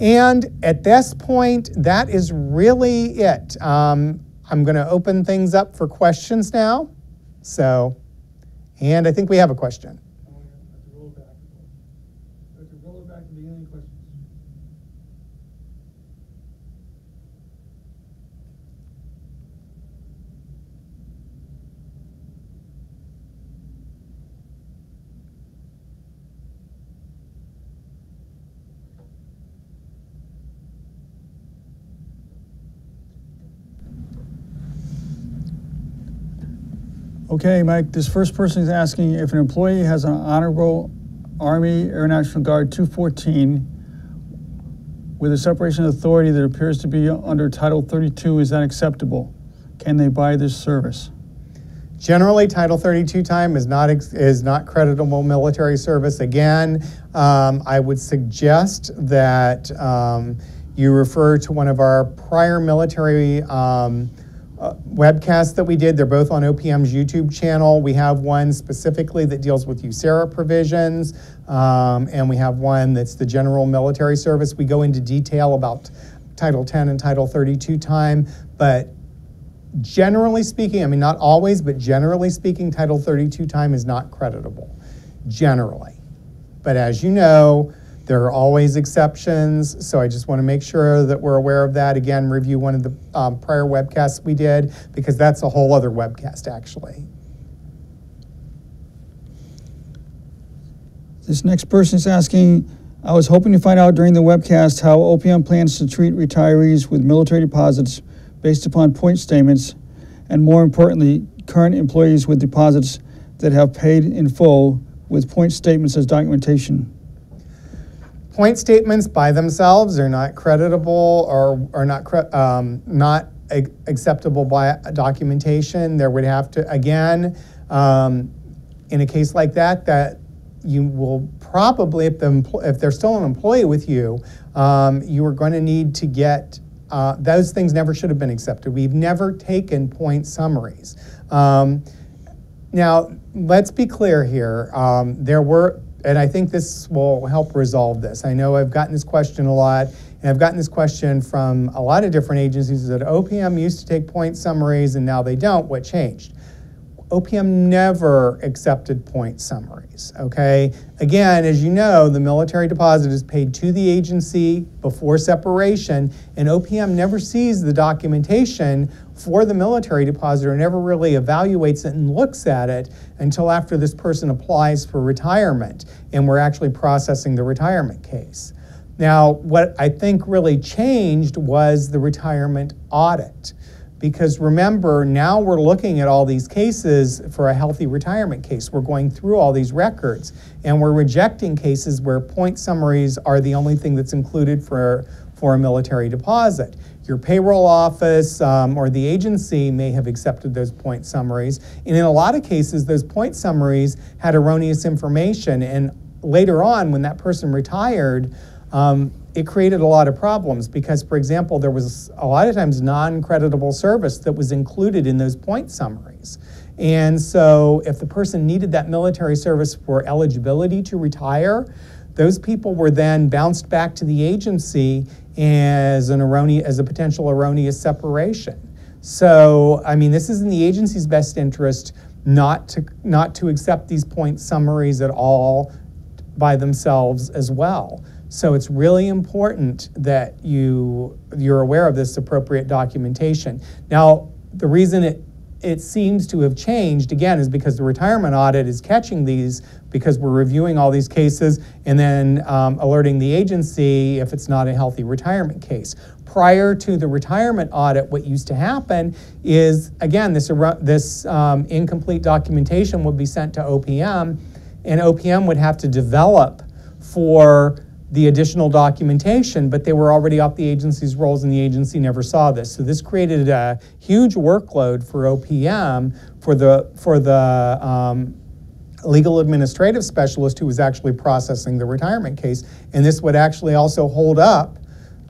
And at this point, that is really it. Um, I'm going to open things up for questions now. So, and I think we have a question. Okay, Mike, this first person is asking if an employee has an honorable Army Air National Guard 214 with a separation of authority that appears to be under Title 32, is that acceptable? Can they buy this service? Generally, Title 32 time is not is not creditable military service. Again, um, I would suggest that um, you refer to one of our prior military um, uh, webcasts that we did. They're both on OPM's YouTube channel. We have one specifically that deals with USERRA provisions, um, and we have one that's the general military service. We go into detail about Title 10 and Title 32 time, but generally speaking, I mean, not always, but generally speaking, Title 32 time is not creditable, generally. But as you know, there are always exceptions, so I just want to make sure that we're aware of that. Again, review one of the um, prior webcasts we did, because that's a whole other webcast, actually. This next person is asking, I was hoping to find out during the webcast how OPM plans to treat retirees with military deposits based upon point statements, and more importantly, current employees with deposits that have paid in full with point statements as documentation. Point statements by themselves are not creditable or are not um, not acceptable by documentation. There would have to again, um, in a case like that, that you will probably, if the if they're still an employee with you, um, you are going to need to get. Uh, those things never should have been accepted. We've never taken point summaries. Um, now, let's be clear here. Um, there were, and I think this will help resolve this. I know I've gotten this question a lot, and I've gotten this question from a lot of different agencies that OPM used to take point summaries and now they don't. What changed? OPM never accepted point summaries, okay? Again, as you know, the military deposit is paid to the agency before separation, and OPM never sees the documentation for the military depositor never really evaluates it and looks at it until after this person applies for retirement and we're actually processing the retirement case. Now, what I think really changed was the retirement audit. Because remember, now we're looking at all these cases for a healthy retirement case. We're going through all these records and we're rejecting cases where point summaries are the only thing that's included for, for a military deposit. Your payroll office um, or the agency may have accepted those point summaries. And in a lot of cases, those point summaries had erroneous information. And later on, when that person retired, um, it created a lot of problems because, for example, there was a lot of times non creditable service that was included in those point summaries. And so, if the person needed that military service for eligibility to retire, those people were then bounced back to the agency as an erroneous, as a potential erroneous separation. So, I mean, this is in the agency's best interest not to not to accept these point summaries at all by themselves as well. So it's really important that you you're aware of this appropriate documentation. Now, the reason it it seems to have changed again is because the retirement audit is catching these because we're reviewing all these cases and then um, alerting the agency if it's not a healthy retirement case. Prior to the retirement audit, what used to happen is again this this um, incomplete documentation would be sent to OPM, and OPM would have to develop for the additional documentation, but they were already off the agency's rolls and the agency never saw this. So this created a huge workload for OPM for the, for the um, legal administrative specialist who was actually processing the retirement case. And this would actually also hold up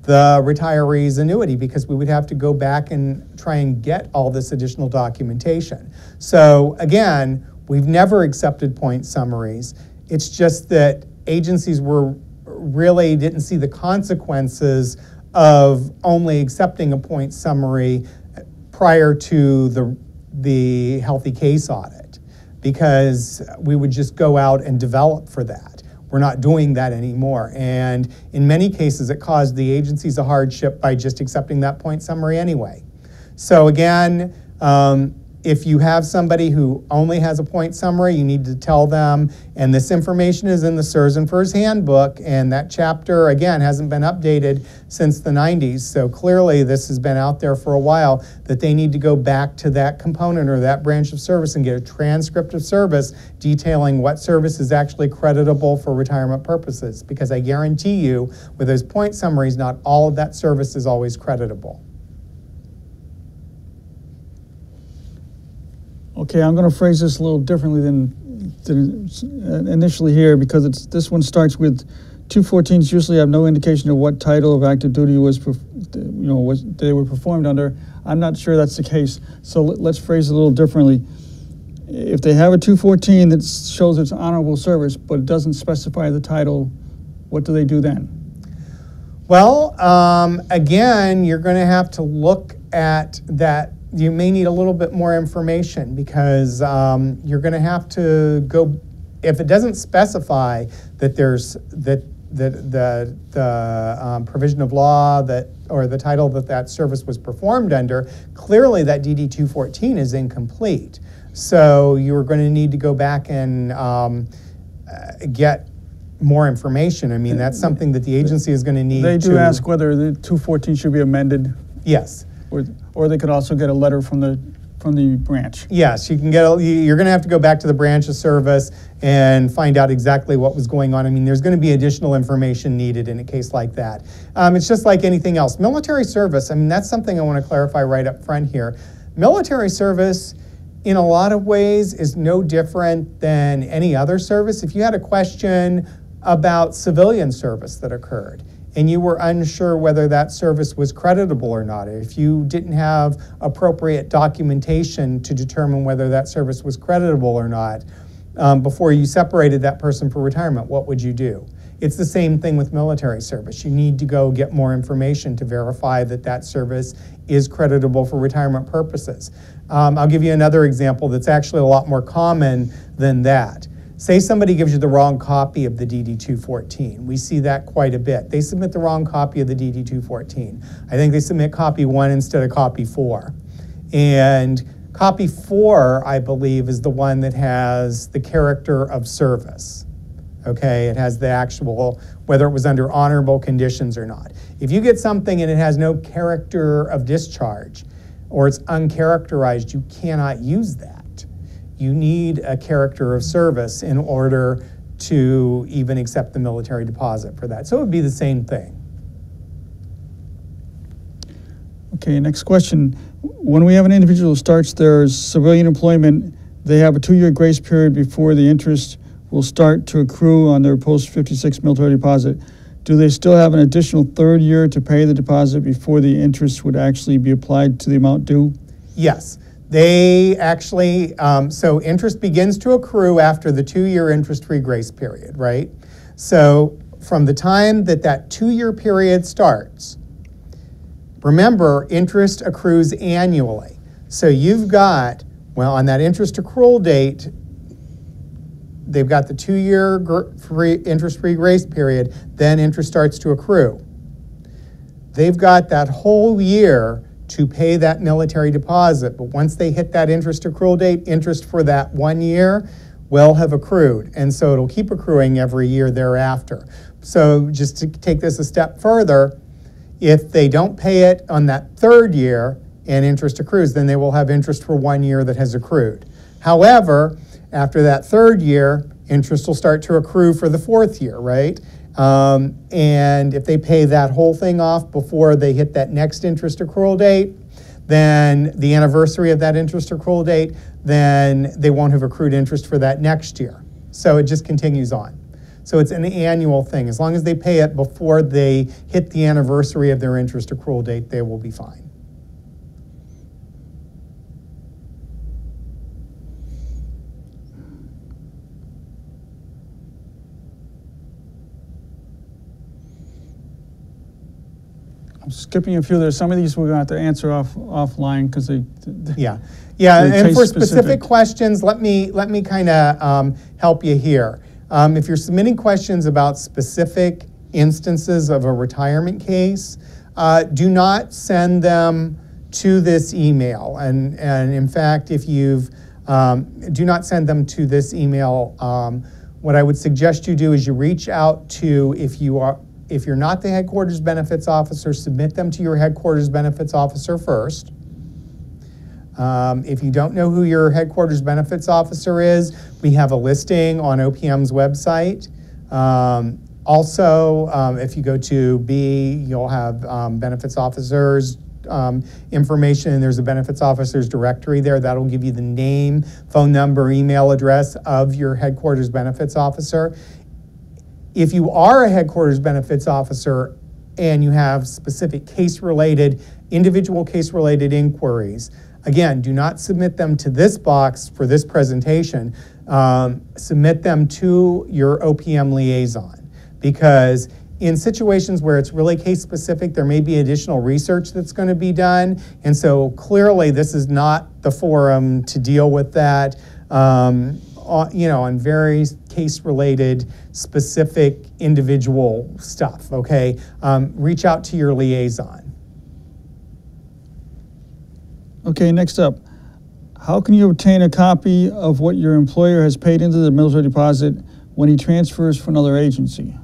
the retiree's annuity because we would have to go back and try and get all this additional documentation. So again, we've never accepted point summaries. It's just that agencies were really didn't see the consequences of only accepting a point summary prior to the, the healthy case audit because we would just go out and develop for that. We're not doing that anymore. And in many cases, it caused the agencies a hardship by just accepting that point summary anyway. So again, um, if you have somebody who only has a point summary, you need to tell them, and this information is in the CSRS and FERS handbook, and that chapter, again, hasn't been updated since the 90s, so clearly this has been out there for a while, that they need to go back to that component or that branch of service and get a transcript of service detailing what service is actually creditable for retirement purposes, because I guarantee you, with those point summaries, not all of that service is always creditable. Okay, I'm going to phrase this a little differently than, than initially here because it's this one starts with 214s usually have no indication of what title of active duty was, you know, was they were performed under. I'm not sure that's the case, so let, let's phrase it a little differently. If they have a 214 that shows it's honorable service but it doesn't specify the title, what do they do then? Well, um, again, you're going to have to look at that. You may need a little bit more information because um, you're going to have to go. If it doesn't specify that there's that that the the um, provision of law that or the title that that service was performed under, clearly that DD 214 is incomplete. So you're going to need to go back and um, uh, get more information. I mean, that's something that the agency is going to need They to. do ask whether the 214 should be amended, Yes. or, or they could also get a letter from the, from the branch. Yes, you can get, a- you- you're going to have to go back to the branch of service and find out exactly what was going on. I mean, there's going to be additional information needed in a case like that. Um, It's just like anything else. Military service, I mean, that's something I want to clarify right up front here. Military service, in a lot of ways, is no different than any other service. If you had a question about civilian service that occurred, and you were unsure whether that service was creditable or not, if you didn't have appropriate documentation to determine whether that service was creditable or not, um, before you separated that person for retirement, what would you do? It's the same thing with military service. You need to go get more information to verify that that service is creditable for retirement purposes. Um, I'll give you another example that's actually a lot more common than that. Say somebody gives you the wrong copy of the DD 214. We see that quite a bit. They submit the wrong copy of the DD 214. I think they submit copy one instead of copy four. And copy four, I believe, is the one that has the character of service. Okay, it has the actual, whether it was under honorable conditions or not. If you get something and it has no character of discharge, or it's uncharacterized, you cannot use that. You need a character of service in order to even accept the military deposit for that. So it would be the same thing. Okay, next question. When we have an individual who starts their civilian employment, they have a two-year grace period before the interest will start to accrue on their post-56 military deposit. Do they still have an additional third year to pay the deposit before the interest would actually be applied to the amount due? Yes, they actually, um, so interest begins to accrue after the two-year interest-free grace period, right? So from the time that that two-year period starts, remember, interest accrues annually. So you've got, well, on that interest accrual date, they've got the two-year gr- free, interest-free grace period, then interest starts to accrue. They've got that whole year to pay that military deposit, but once they hit that interest accrual date, interest for that one year will have accrued, and so it'll keep accruing every year thereafter. So just to take this a step further, if they don't pay it on that third year and interest accrues, then they will have interest for one year that has accrued. However, after that third year, interest will start to accrue for the fourth year, right? Um, and if they pay that whole thing off before they hit that next interest accrual date, then the anniversary of that interest accrual date, then they won't have accrued interest for that next year. So it just continues on. So it's an annual thing. As long as they pay it before they hit the anniversary of their interest accrual date, they will be fine. I'm skipping a few there. Some of these we're going to have to answer off offline because they. Yeah, yeah, They're and for specific questions, let me, let me kind of um, help you here. Um, If you're submitting questions about specific instances of a retirement case, uh, do not send them to this email. And, and in fact, if you've, um, do not send them to this email. Um, what I would suggest you do is you reach out to, if you are, if you're not the headquarters benefits officer, submit them to your headquarters benefits officer first. Um, if you don't know who your headquarters benefits officer is, we have a listing on OPM's website. Um, also, um, if you go to B, you'll have um, benefits officers um, information, and there's a benefits officers directory there. That'll give you the name, phone number, email address of your headquarters benefits officer. If you are a headquarters benefits officer and you have specific case related, individual case related inquiries, again, do not submit them to this box for this presentation. Um, submit them to your OPM liaison because in situations where it's really case specific, there may be additional research that's going to be done. And so clearly, this is not the forum to deal with that. Um, you know, on very case related, specific individual stuff, okay? Um, reach out to your liaison. Okay, next up. How can you obtain a copy of what your employer has paid into the military deposit when he transfers from another agency?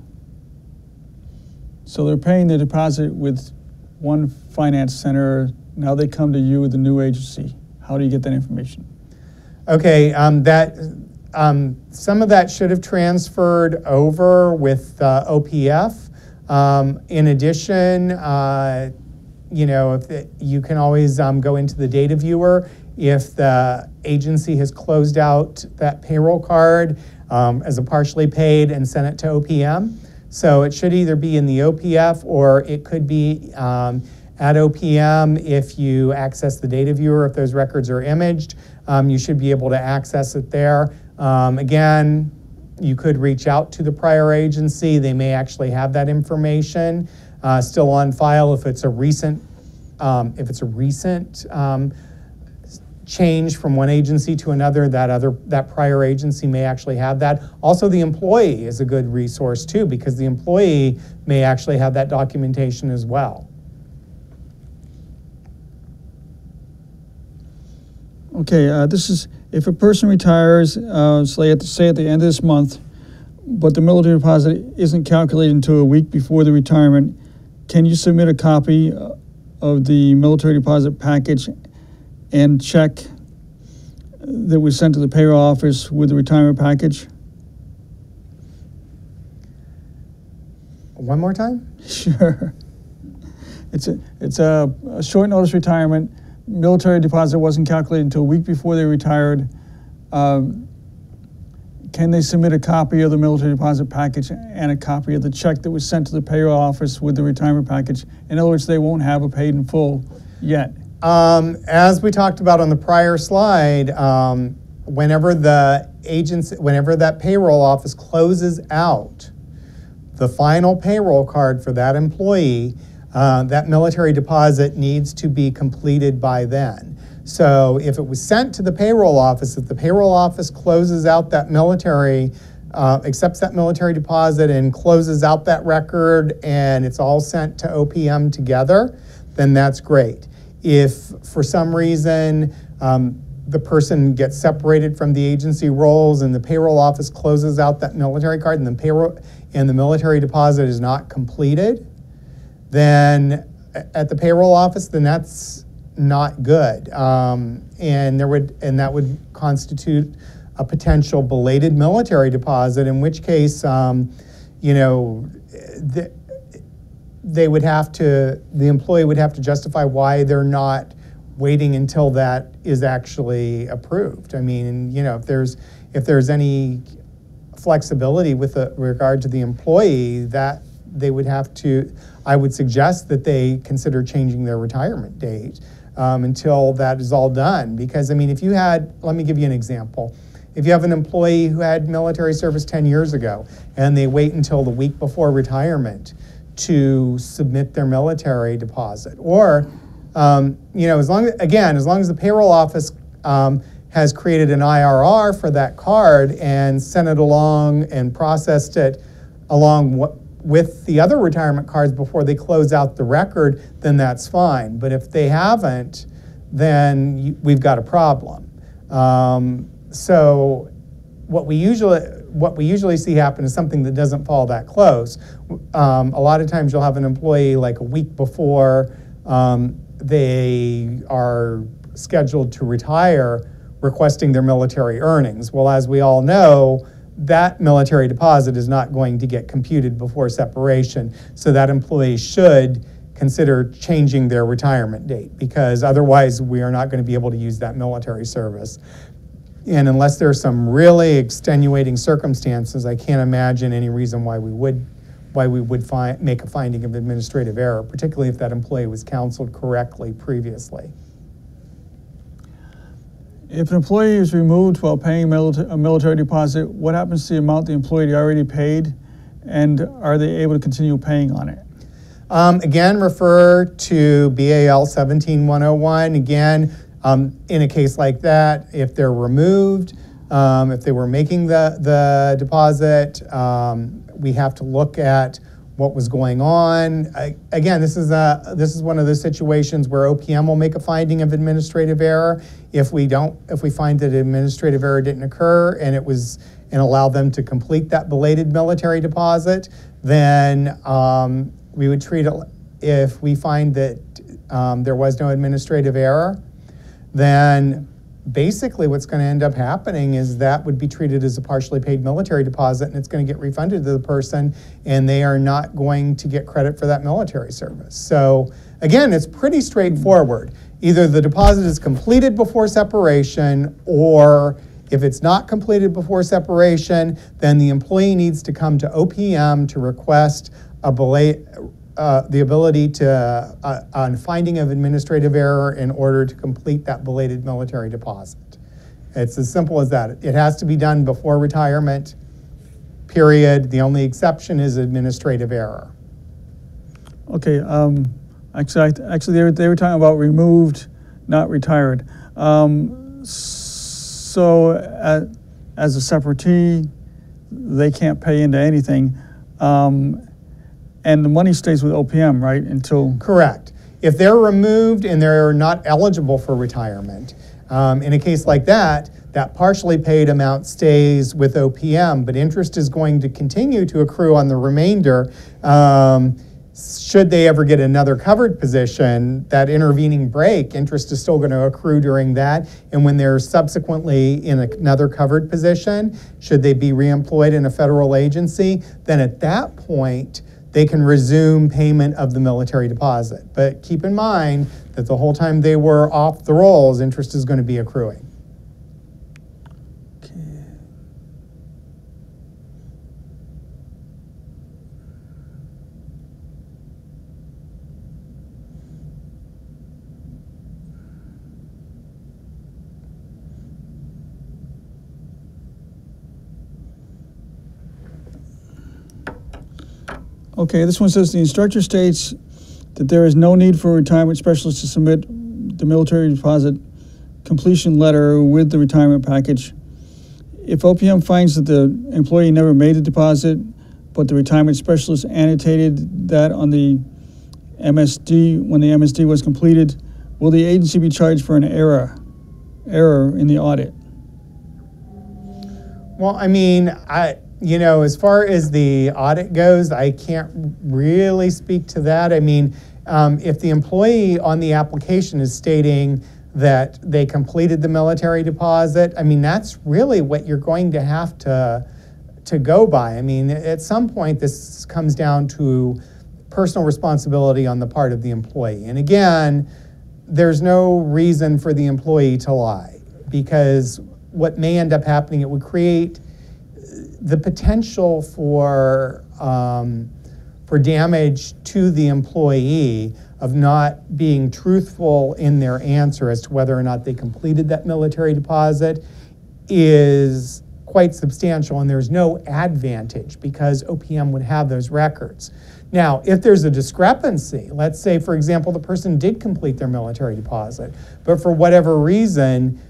So they're paying the deposit with one finance center. Now they come to you with a new agency. How do you get that information? Okay, um, that um, some of that should have transferred over with uh, OPF. Um, in addition, uh, you know, if you can always um, go into the data viewer if the agency has closed out that payroll card um, as a partially paid and sent it to OPM. So it should either be in the OPF or it could be um, at OPM if you access the data viewer, if those records are imaged, um, you should be able to access it there. Um, again, you could reach out to the prior agency. They may actually have that information uh, still on file if it's a recent, um, if it's a recent um, change from one agency to another, that other that prior agency may actually have that. Also, the employee is a good resource too, because the employee may actually have that documentation as well. Okay, uh, this is if a person retires, uh, say, at the, say at the end of this month, but the military deposit isn't calculated until a week before the retirement, can you submit a copy uh, of the military deposit package and check that was sent to the payroll office with the retirement package? One more time? (laughs) Sure. It's a, it's a, a short notice retirement. Military deposit wasn't calculated until a week before they retired. Um, can they submit a copy of the military deposit package and a copy of the check that was sent to the payroll office with the retirement package? In other words, they won't have a paid in full yet. Um, as we talked about on the prior slide, um, whenever the agency, whenever that payroll office closes out the final payroll card for that employee, uh, that military deposit needs to be completed by then. So if it was sent to the payroll office, if the payroll office closes out that military, uh, accepts that military deposit and closes out that record and it's all sent to OPM together, then that's great. If for some reason um, the person gets separated from the agency roles and the payroll office closes out that military card and the payroll and the military deposit is not completed, then at the payroll office, then that's not good. Um, and there would and that would constitute a potential belated military deposit, in which case, um, you know, the, they would have to, the employee would have to justify why they're not waiting until that is actually approved. I mean, you know, if there's if there's any flexibility with regard to the employee, that they would have to. I would suggest that they consider changing their retirement date um, until that is all done. Because I mean, if you had, let me give you an example. If you have an employee who had military service 10 years ago and they wait until the week before retirement to submit their military deposit. Or, um, you know, as long again, as long as the payroll office um, has created an IRR for that card and sent it along and processed it along what, with the other retirement cards before they close out the record, then that's fine. But if they haven't, then we've got a problem. Um, So what we usually, what we usually see happen is something that doesn't fall that close. Um, A lot of times you'll have an employee like a week before um, they are scheduled to retire requesting their military earnings. Well, as we all know, that military deposit is not going to get computed before separation. So that employee should consider changing their retirement date because otherwise we are not going to be able to use that military service. And unless there's some really extenuating circumstances, I can't imagine any reason why we would, why we would make a finding of administrative error, particularly if that employee was counseled correctly previously. If an employee is removed while paying a military deposit, what happens to the amount the employee already paid? And are they able to continue paying on it? Um, again, refer to BAL 17101. Again, um, in a case like that, if they're removed, um, if they were making the, the deposit, um, we have to look at what was going on. I, again, this is a this is one of those situations where OPM will make a finding of administrative error. If we don't, if we find that administrative error didn't occur and it was and allow them to complete that belated military deposit, then um, we would treat it, if we find that um, there was no administrative error, then basically what's going to end up happening is that would be treated as a partially paid military deposit and it's going to get refunded to the person and they are not going to get credit for that military service. So again, it's pretty straightforward. Either the deposit is completed before separation or if it's not completed before separation, then the employee needs to come to OPM to request a belay, uh, the ability to, uh, on finding of administrative error in order to complete that belated military deposit. It's as simple as that. It has to be done before retirement, period. The only exception is administrative error. Okay, um, actually, actually, they were, they were talking about removed, not retired. Um, so, a- as a separatee, they can't pay into anything. Um, and the money stays with OPM, right, until, Correct. If they're removed and they're not eligible for retirement, um, in a case like that, that partially paid amount stays with OPM, but interest is going to continue to accrue on the remainder. Um, should they ever get another covered position, that intervening break, interest is still going to accrue during that. And when they're subsequently in another covered position, should they be reemployed in a federal agency, then at that point, they can resume payment of the military deposit. But keep in mind that the whole time they were off the rolls, interest is going to be accruing. Okay, this one says the instructor states that there is no need for a retirement specialist to submit the military deposit completion letter with the retirement package. If OPM finds that the employee never made the deposit, but the retirement specialist annotated that on the MSD, when the MSD was completed, will the agency be charged for an error, error in the audit? Well, I mean, I, you know, as far as the audit goes, I can't really speak to that. I mean, um, if the employee on the application is stating that they completed the military deposit, I mean, that's really what you're going to have to, to go by. I mean, at some point, this comes down to personal responsibility on the part of the employee. And again, there's no reason for the employee to lie because what may end up happening, it would create the potential for, um, for damage to the employee of not being truthful in their answer as to whether or not they completed that military deposit is quite substantial and there's no advantage because OPM would have those records. Now, if there's a discrepancy, let's say, for example, the person did complete their military deposit, but for whatever reason,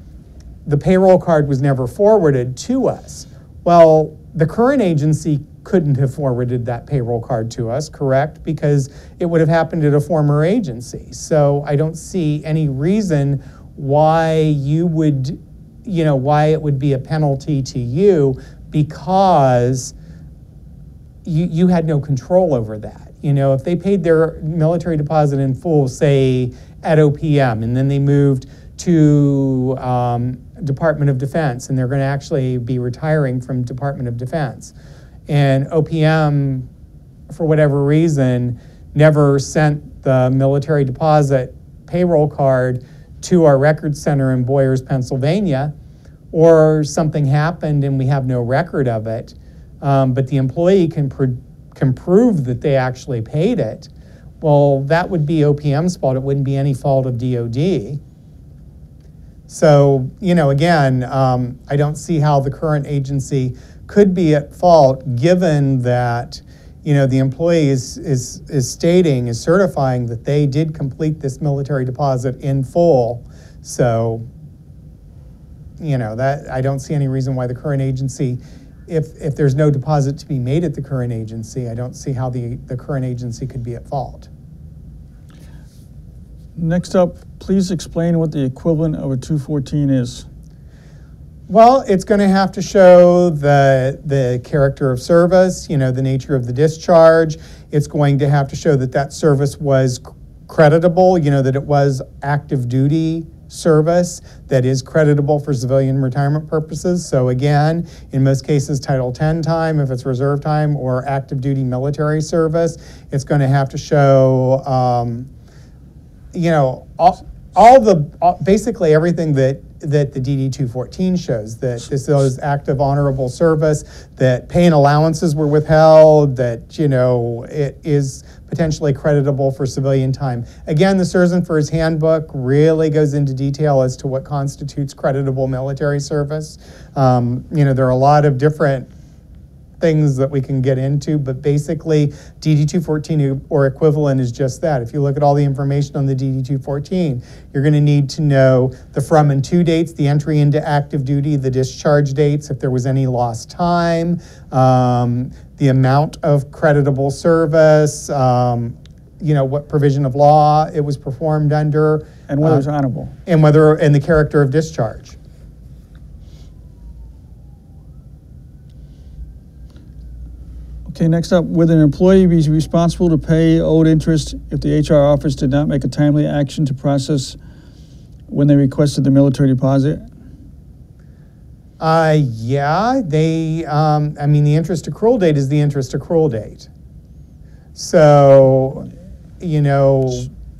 the payroll card was never forwarded to us. Well, the current agency couldn't have forwarded that payroll card to us, correct? Because it would have happened at a former agency. So I don't see any reason why you would, you know, why it would be a penalty to you because you, you had no control over that. You know, if they paid their military deposit in full, say at OPM, and then they moved to um, Department of Defense, and they're going to actually be retiring from Department of Defense, and OPM, for whatever reason, never sent the military deposit payroll card to our record center in Boyers, Pennsylvania, or something happened and we have no record of it, um, but the employee can, pr- can prove that they actually paid it, well, that would be OPM's fault. It wouldn't be any fault of DOD. So, you know, again, um, I don't see how the current agency could be at fault given that, you know, the employee is, is, is stating, is certifying that they did complete this military deposit in full. So, you know, that, I don't see any reason why the current agency, if, if there's no deposit to be made at the current agency, I don't see how the, the current agency could be at fault. Next up, please explain what the equivalent of a 214 is. Well, it's going to have to show the, the character of service, you know, the nature of the discharge. It's going to have to show that that service was creditable, you know, that it was active duty service that is creditable for civilian retirement purposes. So again, in most cases, Title 10 time, if it's reserve time, or active duty military service, it's going to have to show, um, you know, all, all the, all, basically everything that that the DD 214 shows that this is active honorable service, that pay and allowances were withheld, that you know it is potentially creditable for civilian time. Again, the CSRS and FERS handbook really goes into detail as to what constitutes creditable military service. Um, you know, there are a lot of different things that we can get into, but basically DD 214 or equivalent is just that. If you look at all the information on the DD 214, you're going to need to know the from and to dates, the entry into active duty, the discharge dates, if there was any lost time, um, the amount of creditable service, um, you know, what provision of law it was performed under. And whether uh, it's honorable. And whether, and the character of discharge. Okay, next up, would an employee be responsible to pay owed interest if the HR office did not make a timely action to process when they requested the military deposit? Uh, yeah, they, um, I mean, the interest accrual date is the interest accrual date. So, you know,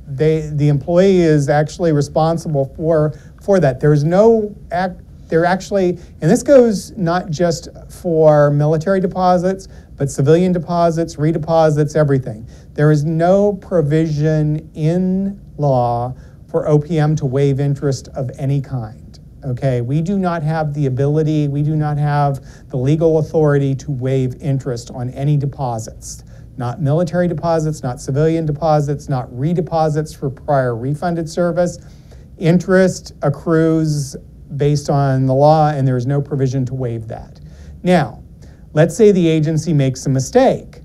they, the employee is actually responsible for, for that. There's no act, they're actually, and this goes not just for military deposits, but civilian deposits, redeposits, everything. There is no provision in law for OPM to waive interest of any kind. Okay, we do not have the ability, we do not have the legal authority to waive interest on any deposits. Not military deposits, not civilian deposits, not redeposits for prior refunded service. Interest accrues based on the law, and there is no provision to waive that. Now, let's say the agency makes a mistake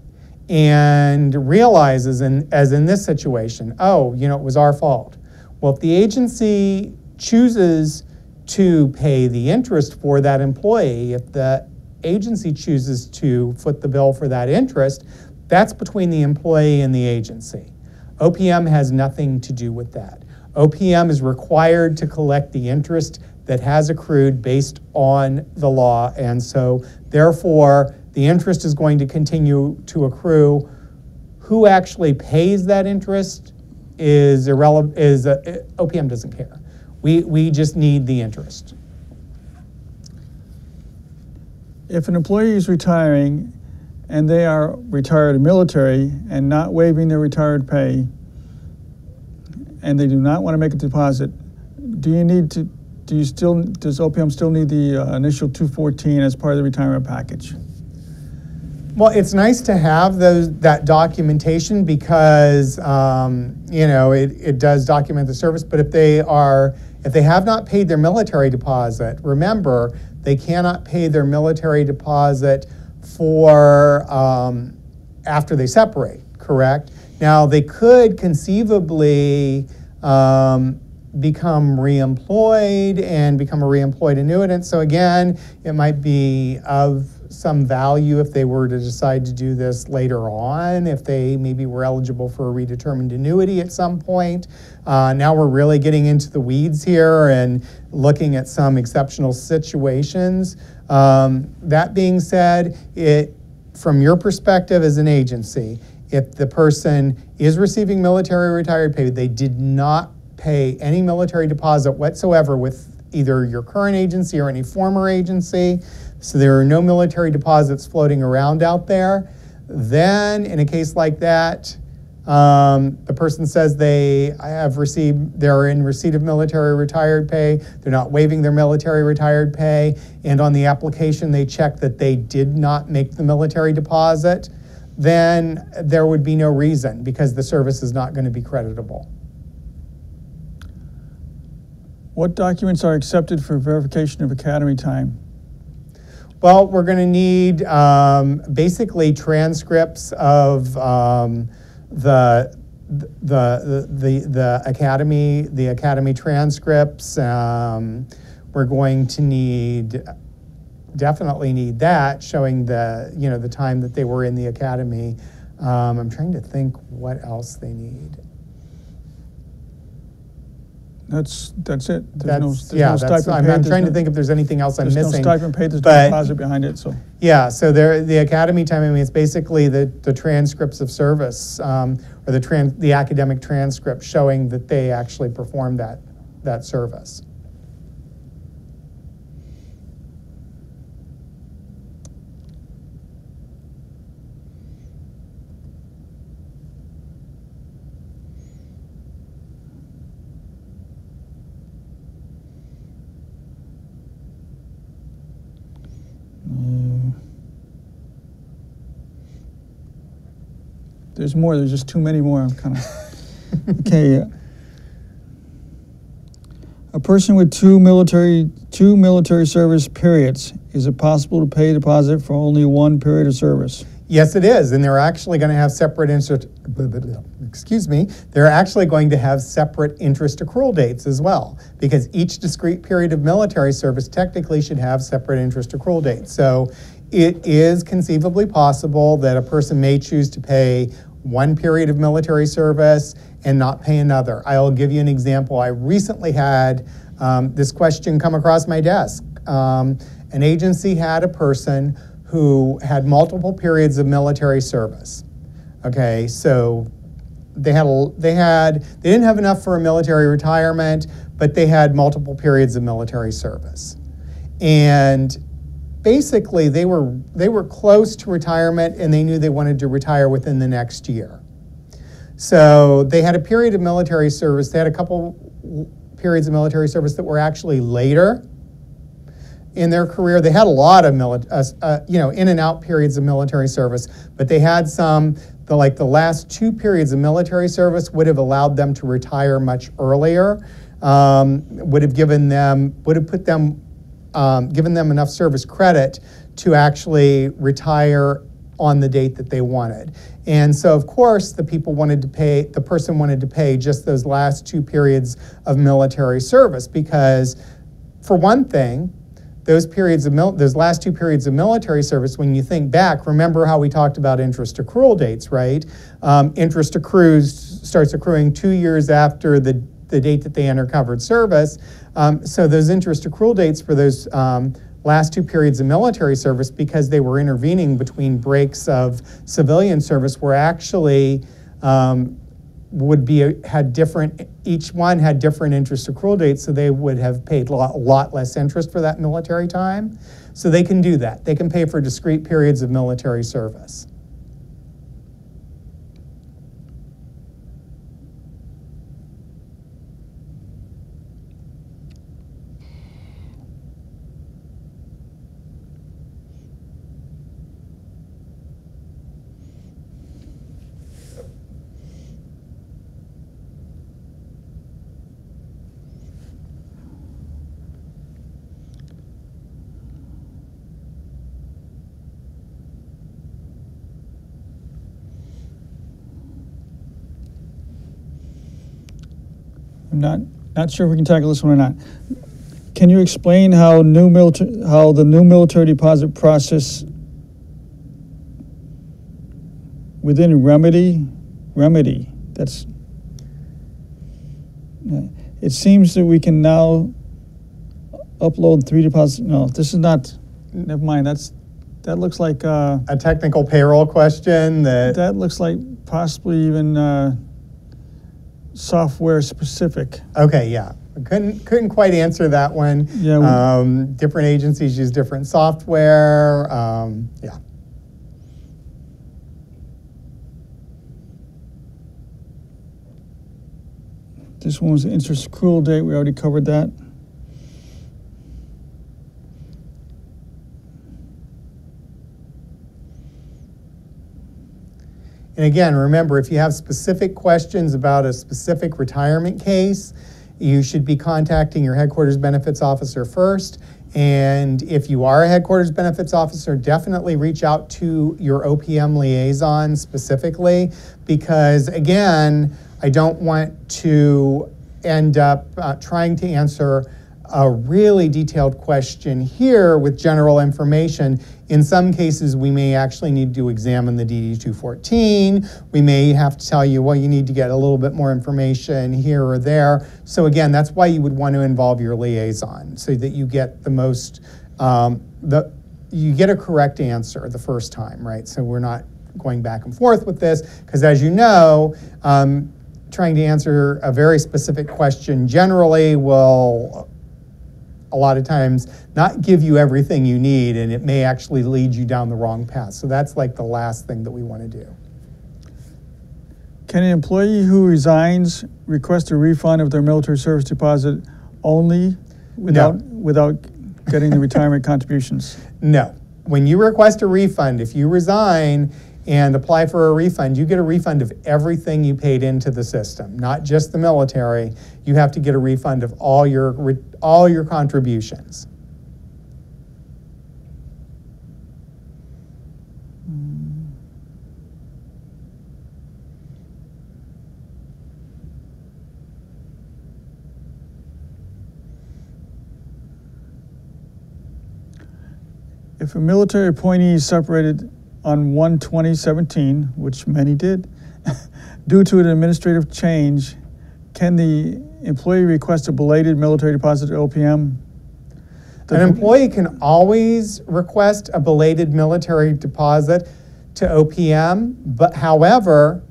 and realizes, in, as in this situation, oh, you know, it was our fault. Well, if the agency chooses to pay the interest for that employee, if the agency chooses to foot the bill for that interest, that's between the employee and the agency. OPM has nothing to do with that. OPM is required to collect the interest that has accrued based on the law, and so therefore the interest is going to continue to accrue. Who actually pays that interest is irrelevant. Is uh, OPM doesn't care. We we just need the interest. If an employee is retiring and they are retired military and not waiving their retired pay, and they do not want to make a deposit, do you need to, do you still, does OPM still need the uh, initial 214 as part of the retirement package? Well, it's nice to have those that documentation because um, you know it, it does document the service. But if they are if they have not paid their military deposit, remember they cannot pay their military deposit for um, after they separate, correct? Now, they could conceivably um, become reemployed and become a reemployed annuitant. So again, it might be of some value if they were to decide to do this later on, if they maybe were eligible for a redetermined annuity at some point. Uh, now we're really getting into the weeds here and looking at some exceptional situations. Um, that being said, it, from your perspective as an agency, if the person is receiving military retired pay, they did not pay any military deposit whatsoever with either your current agency or any former agency, so there are no military deposits floating around out there, then in a case like that, um, the person says they have received, they're in receipt of military retired pay, they're not waiving their military retired pay, and on the application they check that they did not make the military deposit, then there would be no reason because the service is not going to be creditable. What documents are accepted for verification of academy time? Well, we're going to need um, basically transcripts of um, the, the, the, the academy, the academy transcripts. Um, we're going to need, definitely need that, showing the, you know, the time that they were in the academy. Um, I'm trying to think what else they need. That's, that's it. There's no- That's, there's yeah, no that's, I'm, paid, I'm trying to think if there's anything else I'm There's no stipend paid, there's no deposit behind it, so. Yeah, so there, the academy time, I mean, it's basically the, the transcripts of service, um, or the tran, the academic transcript showing that they actually performed that, that service. Uh, There's more, there's just too many more, I'm kind of, (laughs) okay. A person with two military, two military service periods, is it possible to pay deposit for only one period of service? Yes, it is, and they're actually going to have separate interest, excuse me, they're actually going to have separate interest accrual dates as well, because each discrete period of military service technically should have separate interest accrual dates. So it is conceivably possible that a person may choose to pay one period of military service and not pay another. I'll give you an example. I recently had um, this question come across my desk. Um, an agency had a person who had multiple periods of military service. Okay, so they had they had they didn't have enough for a military retirement, but they had multiple periods of military service, and basically they were they were close to retirement, and they knew they wanted to retire within the next year. So they had a period of military service. They had a couple periods of military service that were actually later in their career. They had a lot of mili- uh, uh, you know, in and out periods of military service, but they had some. The like the last two periods of military service would have allowed them to retire much earlier. Um, would have given them would have put them um, given them enough service credit to actually retire on the date that they wanted. And so, of course, the people wanted to pay, the person wanted to pay just those last two periods of military service because, for one thing, those periods of those last two periods of military service, when you think back, remember how we talked about interest accrual dates, right? Um, interest accrues starts accruing two years after the, the date that they enter covered service. Um, so those interest accrual dates for those um, last two periods of military service, because they were intervening between breaks of civilian service, were actually um, would be had different each one had different interest accrual dates so they would have paid a lot, lot less interest for that military time. So they can do that. They can pay for discrete periods of military service I'm not, not sure if we can tackle this one or not. Can you explain how new military, how the new military deposit process within Remedy, Remedy, that's, it seems that we can now upload three deposits, no, this is not, never mind, that's, that looks like, uh, A technical payroll question that, that looks like possibly even, uh, software specific. okay, yeah. Couldn't, couldn't quite answer that one. Yeah, we- Um, different agencies use different software, um, yeah. This one was the interest accrual date, we already covered that. And again, remember, if you have specific questions about a specific retirement case, you should be contacting your headquarters benefits officer first. And if you are a headquarters benefits officer, definitely reach out to your OPM liaison specifically, because again, I don't want to end up uh, trying to answer a really detailed question here with general information. In some cases, we may actually need to examine the DD 214. We may have to tell you, well, you need to get a little bit more information here or there. So again, that's why you would want to involve your liaison so that you get the most, um, the, you get a correct answer the first time, right? So we're not going back and forth with this because as you know, um, trying to answer a very specific question generally will a lot of times not give you everything you need and it may actually lead you down the wrong path. So that's like the last thing that we want to do. Can an employee who resigns request a refund of their military service deposit only without, without getting the retirement (laughs) contributions? No. When you request a refund, if you resign and apply for a refund, you get a refund of everything you paid into the system, not just the military. You have to get a refund of all your all your contributions. If a military appointee is separated on 1/2017, which many did, (laughs) due to an administrative change, can the employee request a belated military deposit to OPM? The- An employee can always request a belated military deposit to OPM, but however,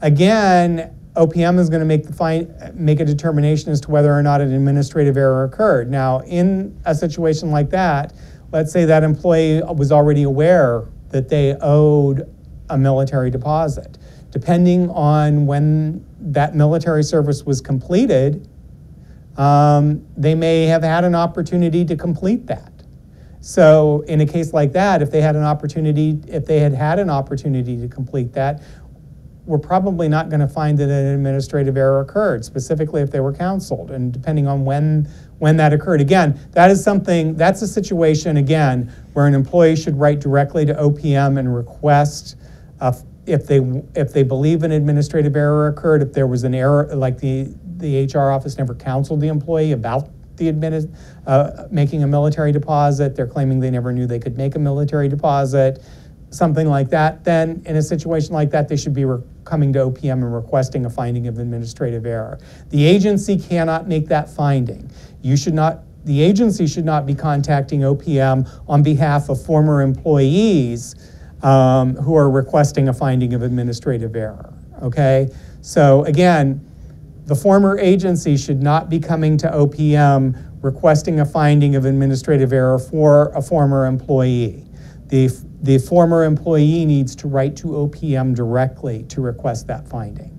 again, OPM is going to make the fine, make a determination as to whether or not an administrative error occurred. Now, in a situation like that, let's say that employee was already aware that they owed a military deposit. Depending on when that military service was completed, um, they may have had an opportunity to complete that. So in a case like that, if they had an opportunity, if they had had an opportunity to complete that, we're probably not going to find that an administrative error occurred, specifically if they were counseled, and depending on when when that occurred. Again, that is something that's a situation again where an employee should write directly to OPM and request uh, if they if they believe an administrative error occurred, if there was an error like the the HR office never counseled the employee about the admin, uh, making a military deposit, they're claiming they never knew they could make a military deposit, something like that, then in a situation like that, they should be re- coming to OPM and requesting a finding of administrative error. The agency cannot make that finding. You should not, the agency should not be contacting OPM on behalf of former employees um, who are requesting a finding of administrative error. Okay? So again, the former agency should not be coming to OPM requesting a finding of administrative error for a former employee. The, the former employee needs to write to OPM directly to request that finding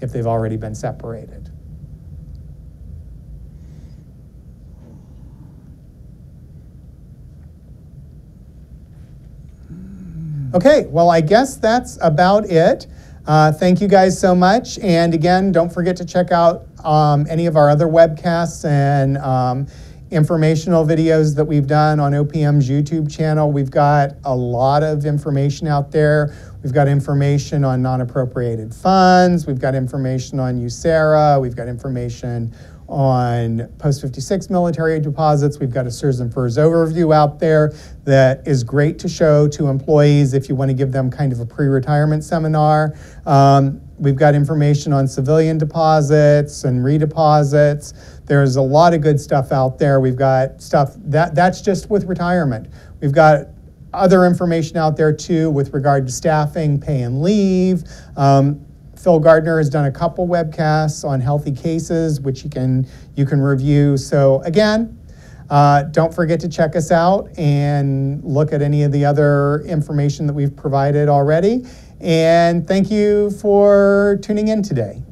if they've already been separated. Okay, well, I guess that's about it. Uh, thank you guys so much. And again, don't forget to check out um, any of our other webcasts and um, informational videos that we've done on OPM's YouTube channel. We've got a lot of information out there. We've got information on non-appropriated funds. We've got information on USERRA. We've got information on post 56 military deposits. We've got a CSRS and FERS overview out there that is great to show to employees if you want to give them kind of a pre retirement seminar. Um, we've got information on civilian deposits and redeposits. There's a lot of good stuff out there. We've got stuff that that's just with retirement. We've got other information out there too with regard to staffing, pay and leave. Um, Phil Gardner has done a couple webcasts on healthy cases, which you can you can review. So again, uh, don't forget to check us out and look at any of the other information that we've provided already. And thank you for tuning in today.